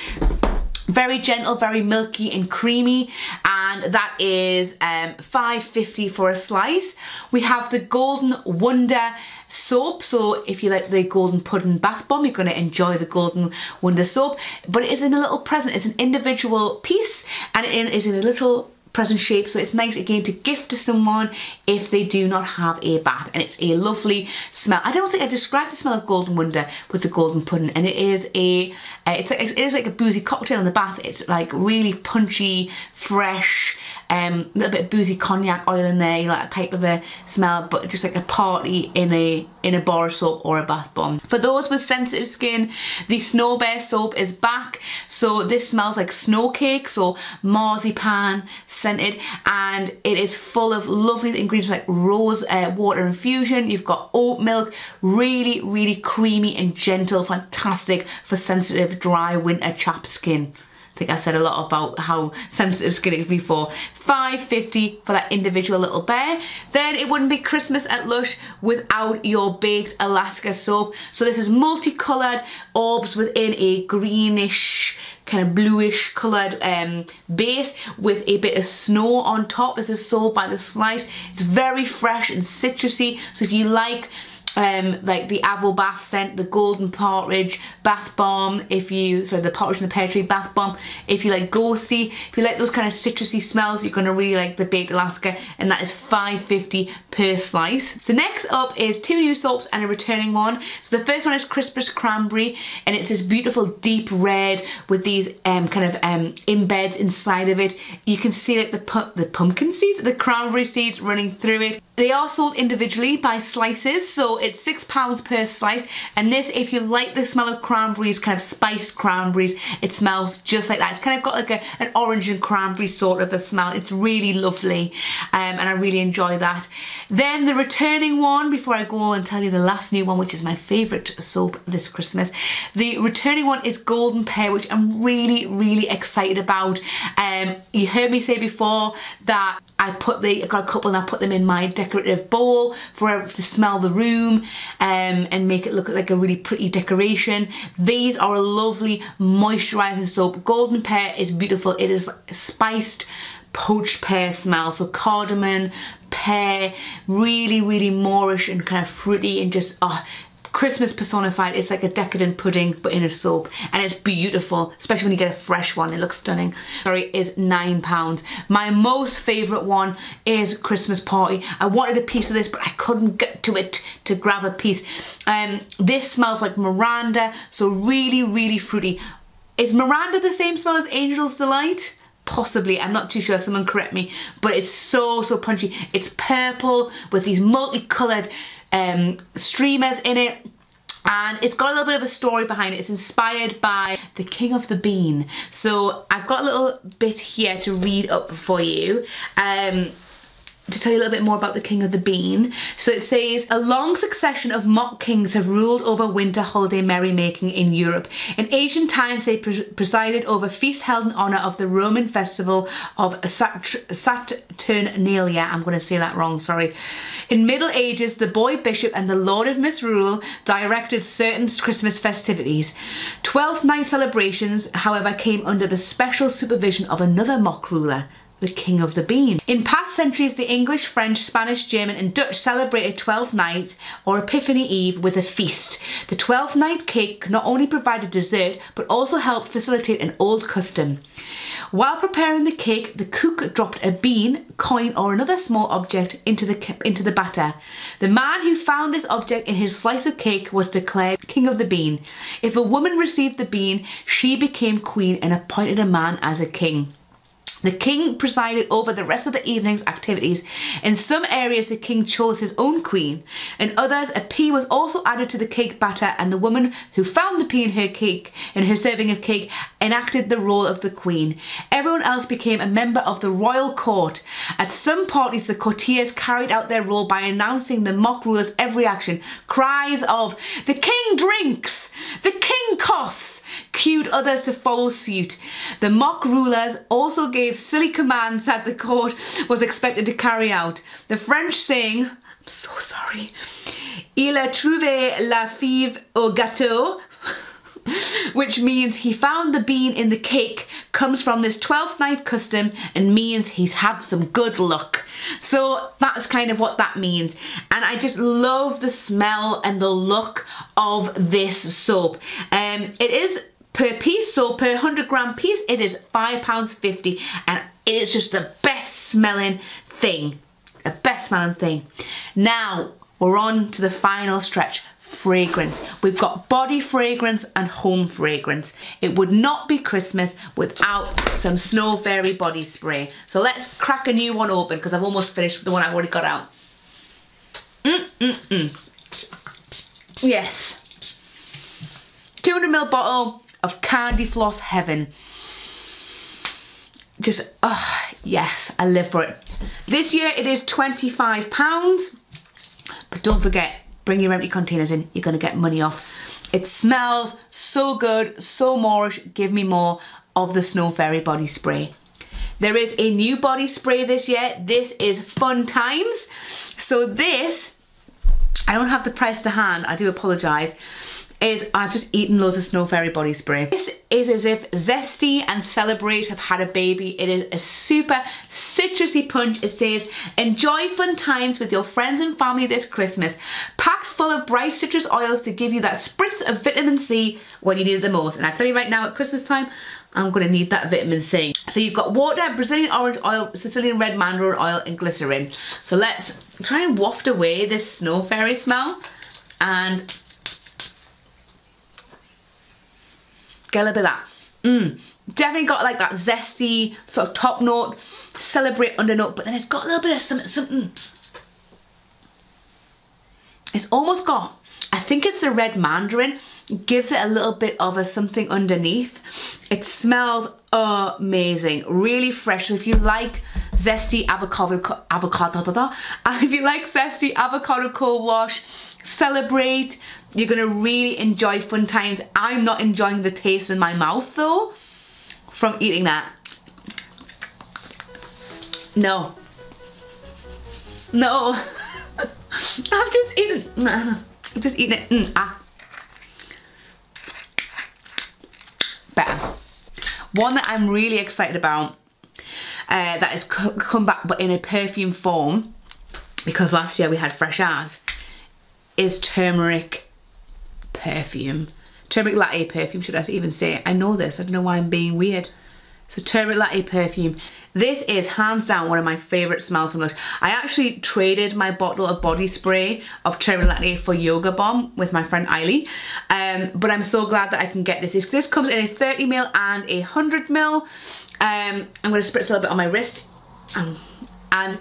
very gentle very milky and creamy. And that is um 5.50 for a slice. We have the golden wonder soap. So if you like the golden pudding bath bomb you're going to enjoy the golden wonder soap. But it is in a little present. It's an individual piece and it is in a little present shape. So it's nice again to gift to someone if they do not have a bath. And it's a lovely smell. I don't think I described the smell of Golden Wonder with the golden pudding. And it is a uh, it's like, it is like a boozy cocktail in the bath. It's like really punchy fresh um, a little bit of boozy cognac oil in there, you know, type of a smell, but just like a party in a in a bar soap or a bath bomb. For those with sensitive skin, the Snow Bear soap is back. So this smells like snow cake, so marzipan scented, and it is full of lovely ingredients like rose uh, water infusion. You've got oat milk, really, really creamy and gentle, fantastic for sensitive, dry winter chapped skin. I think I said a lot about how sensitive skin is before. 5.50 for that individual little bear. Then it wouldn't be Christmas at Lush without your baked Alaska soap. So this is multicolored orbs within a greenish kind of bluish coloured um, base with a bit of snow on top. This is sold by the slice. It's very fresh and citrusy. So if you like um, like the Avo bath scent, the golden partridge bath bomb, if you, sorry, the partridge and the pear tree bath bomb, if you like ghosty, if you like those kind of citrusy smells, you're gonna really like the Baked Alaska, and that is 5.50 per slice. So next up is two new soaps and a returning one. So the first one is Crispus Cranberry, and it's this beautiful deep red with these um, kind of um, embeds inside of it. You can see like the, pu the pumpkin seeds, the cranberry seeds running through it. They are sold individually by slices, so it's six pounds per slice. And this, if you like the smell of cranberries, kind of spiced cranberries, it smells just like that. It's kind of got like a, an orange and cranberry sort of a smell. It's really lovely, um, and I really enjoy that. Then the returning one, before I go and tell you the last new one, which is my favorite soap this Christmas. The returning one is Golden Pear, which I'm really, really excited about. Um, you heard me say before that I put the, I got a couple and I put them in my decorative bowl for to smell the room um, and make it look like a really pretty decoration. These are a lovely moisturizing soap. Golden pear is beautiful. It is spiced poached pear smell. So cardamom, pear, really, really Moorish and kind of fruity and just, oh, Christmas personified. It's like a decadent pudding, but in a soap. And it's beautiful, especially when you get a fresh one. It looks stunning. Sorry, is nine pounds. My most favorite one is Christmas Party. I wanted a piece of this, but I couldn't get to it to grab a piece. Um, this smells like Miranda, so really, really fruity. Is Miranda the same smell as Angel's Delight? possibly i'm not too sure someone correct me but it's so so punchy it's purple with these multicolored um, streamers in it and it's got a little bit of a story behind it. It's inspired by the King of the Bean. So I've got a little bit here to read up for you. Um, to tell you a little bit more about the King of the Bean. So it says, a long succession of mock kings have ruled over winter holiday merrymaking in Europe. In ancient times, they pre presided over feasts held in honour of the Roman festival of Sat Saturnalia. I'm going to say that wrong, sorry. In Middle Ages, the boy bishop and the lord of misrule directed certain Christmas festivities. Twelfth night celebrations, however, came under the special supervision of another mock ruler, the king of the bean. In past centuries, the English, French, Spanish, German and Dutch celebrated Twelfth Night or Epiphany Eve with a feast. The Twelfth Night cake not only provided dessert, but also helped facilitate an old custom. While preparing the cake, the cook dropped a bean, coin or another small object into the, into the batter. The man who found this object in his slice of cake was declared king of the bean. If a woman received the bean, she became queen and appointed a man as a king. The king presided over the rest of the evening's activities. In some areas, the king chose his own queen. In others, a pea was also added to the cake batter and the woman who found the pea in her cake, in her serving of cake, enacted the role of the queen. Everyone else became a member of the royal court. At some parties, the courtiers carried out their role by announcing the mock ruler's every action. Cries of, the king drinks, the king coughs, cued others to follow suit. The mock rulers also gave silly commands that the court was expected to carry out. The French saying, I'm so sorry, Il a trouvé la five au gâteau, which means he found the bean in the cake, comes from this 12th night custom and means he's had some good luck. So that's kind of what that means. And I just love the smell and the look of this soap. Um, it is per piece, so per 100 gram piece, it is £5.50 and it's just the best smelling thing. The best smelling thing. Now, we're on to the final stretch fragrance. We've got body fragrance and home fragrance. It would not be Christmas without some Snow Fairy body spray. So let's crack a new one open because I've almost finished the one I've already got out. Mm, mm, mm. Yes. 200ml bottle of Candy Floss Heaven. Just, oh, yes, I live for it. This year it is £25, but don't forget, bring your empty containers in, you're gonna get money off. It smells so good, so Moorish, give me more of the Snow Fairy body spray. There is a new body spray this year. This is Fun Times. So this, I don't have the price to hand, I do apologise is I've just eaten loads of Snow Fairy body spray. This is as if Zesty and Celebrate have had a baby. It is a super citrusy punch. It says, enjoy fun times with your friends and family this Christmas. Packed full of bright citrus oils to give you that spritz of vitamin C when you need it the most. And I tell you right now at Christmas time, I'm gonna need that vitamin C. So you've got water, Brazilian orange oil, Sicilian red mandarin oil, and glycerin. So let's try and waft away this snow fairy smell and Get a little bit of that. Mmm. Definitely got like that zesty sort of top note, celebrate under note, but then it's got a little bit of something, something. It's almost got, I think it's the red mandarin, gives it a little bit of a something underneath. It smells amazing, really fresh. So if you like zesty avocado, avocado, da, da, and if you like zesty avocado Co-Wash, celebrate, you're gonna really enjoy fun times. I'm not enjoying the taste in my mouth though from eating that. No. No. I've just eaten, I've just eaten it. Mm, ah. Better. One that I'm really excited about uh, that has come back but in a perfume form because last year we had Fresh As is turmeric perfume. Turmeric latte perfume, should I even say. I know this, I don't know why I'm being weird. So turmeric latte perfume. This is hands down one of my favourite smells from Lush. I actually traded my bottle of body spray of turmeric latte for Yoga Bomb with my friend Eiley. Um, but I'm so glad that I can get this. This comes in a 30ml and a 100ml. Um, I'm to spritz a little bit on my wrist. Um, and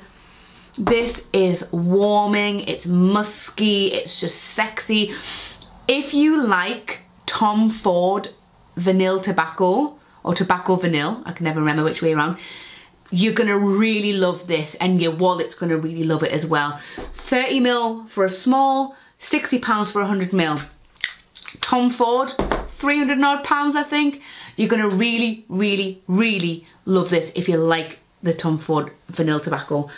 this is warming, it's musky, it's just sexy. If you like Tom Ford vanilla tobacco, or tobacco vanilla, I can never remember which way around, you're gonna really love this and your wallet's gonna really love it as well. 30 mil for a small, 60 pounds for 100 mil. Tom Ford, 300 odd pounds I think. You're gonna really, really, really love this if you like the Tom Ford vanilla tobacco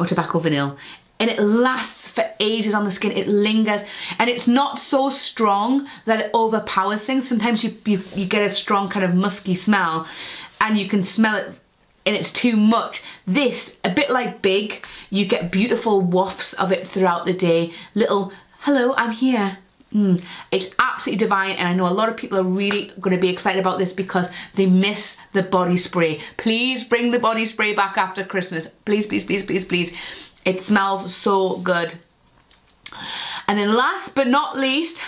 or tobacco vanilla and it lasts for ages on the skin it lingers and it's not so strong that it overpowers things sometimes you, you, you get a strong kind of musky smell and you can smell it and it's too much this a bit like big you get beautiful wafts of it throughout the day little hello i'm here Mm, it's absolutely divine and I know a lot of people are really going to be excited about this because they miss the body spray. Please bring the body spray back after Christmas. Please, please, please, please, please. It smells so good. And then last but not least,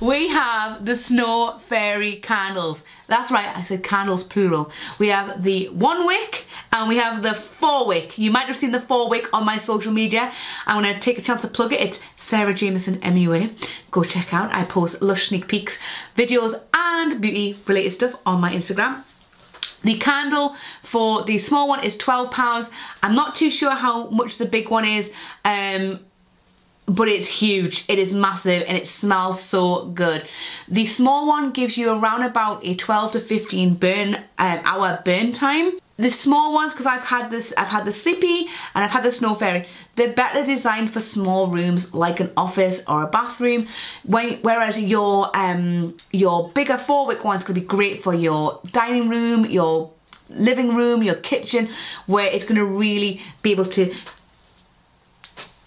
we have the Snow Fairy candles. That's right, I said candles plural. We have the one wick and we have the four wick. You might have seen the four wick on my social media. I'm gonna take a chance to plug it. It's Sarah Jamieson MUA. Go check out. I post lush sneak peeks, videos and beauty related stuff on my Instagram. The candle for the small one is £12. I'm not too sure how much the big one is. Um, but it's huge it is massive and it smells so good the small one gives you around about a 12 to 15 burn um, hour burn time the small ones because I've had this I've had the Sleepy and I've had the Snow Fairy. They're better designed for small rooms like an office or a bathroom. When, whereas your um your bigger four wick ones could be great for your dining room your living room your kitchen where it's going to really be able to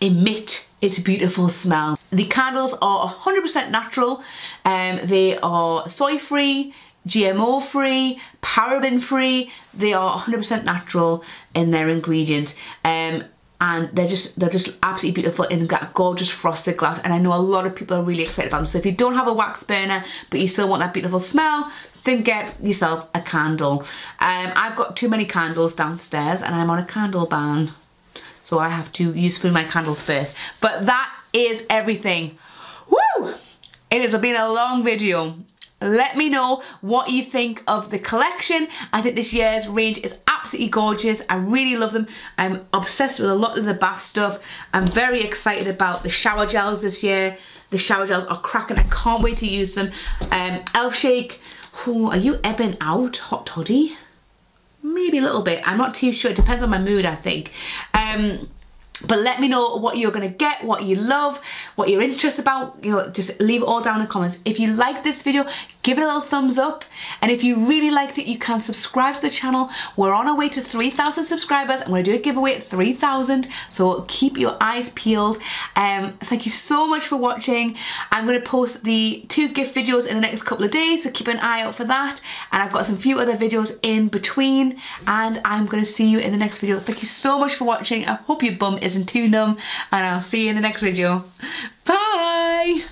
emit its beautiful smell. The candles are 100% natural, um, they are soy free, GMO free, paraben free, they are 100% natural in their ingredients. Um, and they're just they're just absolutely beautiful in that gorgeous frosted glass and I know a lot of people are really excited about them so if you don't have a wax burner but you still want that beautiful smell then get yourself a candle um, I've got too many candles downstairs and I'm on a candle ban so I have to use through my candles first. But that is everything. Woo! It has been a long video. Let me know what you think of the collection. I think this year's range is absolutely gorgeous. I really love them. I'm obsessed with a lot of the bath stuff. I'm very excited about the shower gels this year. The shower gels are cracking. I can't wait to use them. Um, Elf Shake. Oh, are you ebbing out, Hot Toddy? maybe a little bit. I'm not too sure. It depends on my mood, I think. Um, but let me know what you're gonna get, what you love, what you're interested about, you know, just leave it all down in the comments. If you like this video, give it a little thumbs up. And if you really liked it, you can subscribe to the channel. We're on our way to 3,000 subscribers. I'm gonna do a giveaway at 3,000. So keep your eyes peeled. Um, thank you so much for watching. I'm gonna post the two gift videos in the next couple of days, so keep an eye out for that. And I've got some few other videos in between. And I'm gonna see you in the next video. Thank you so much for watching. I hope your bum isn't too numb and I'll see you in the next video. Bye!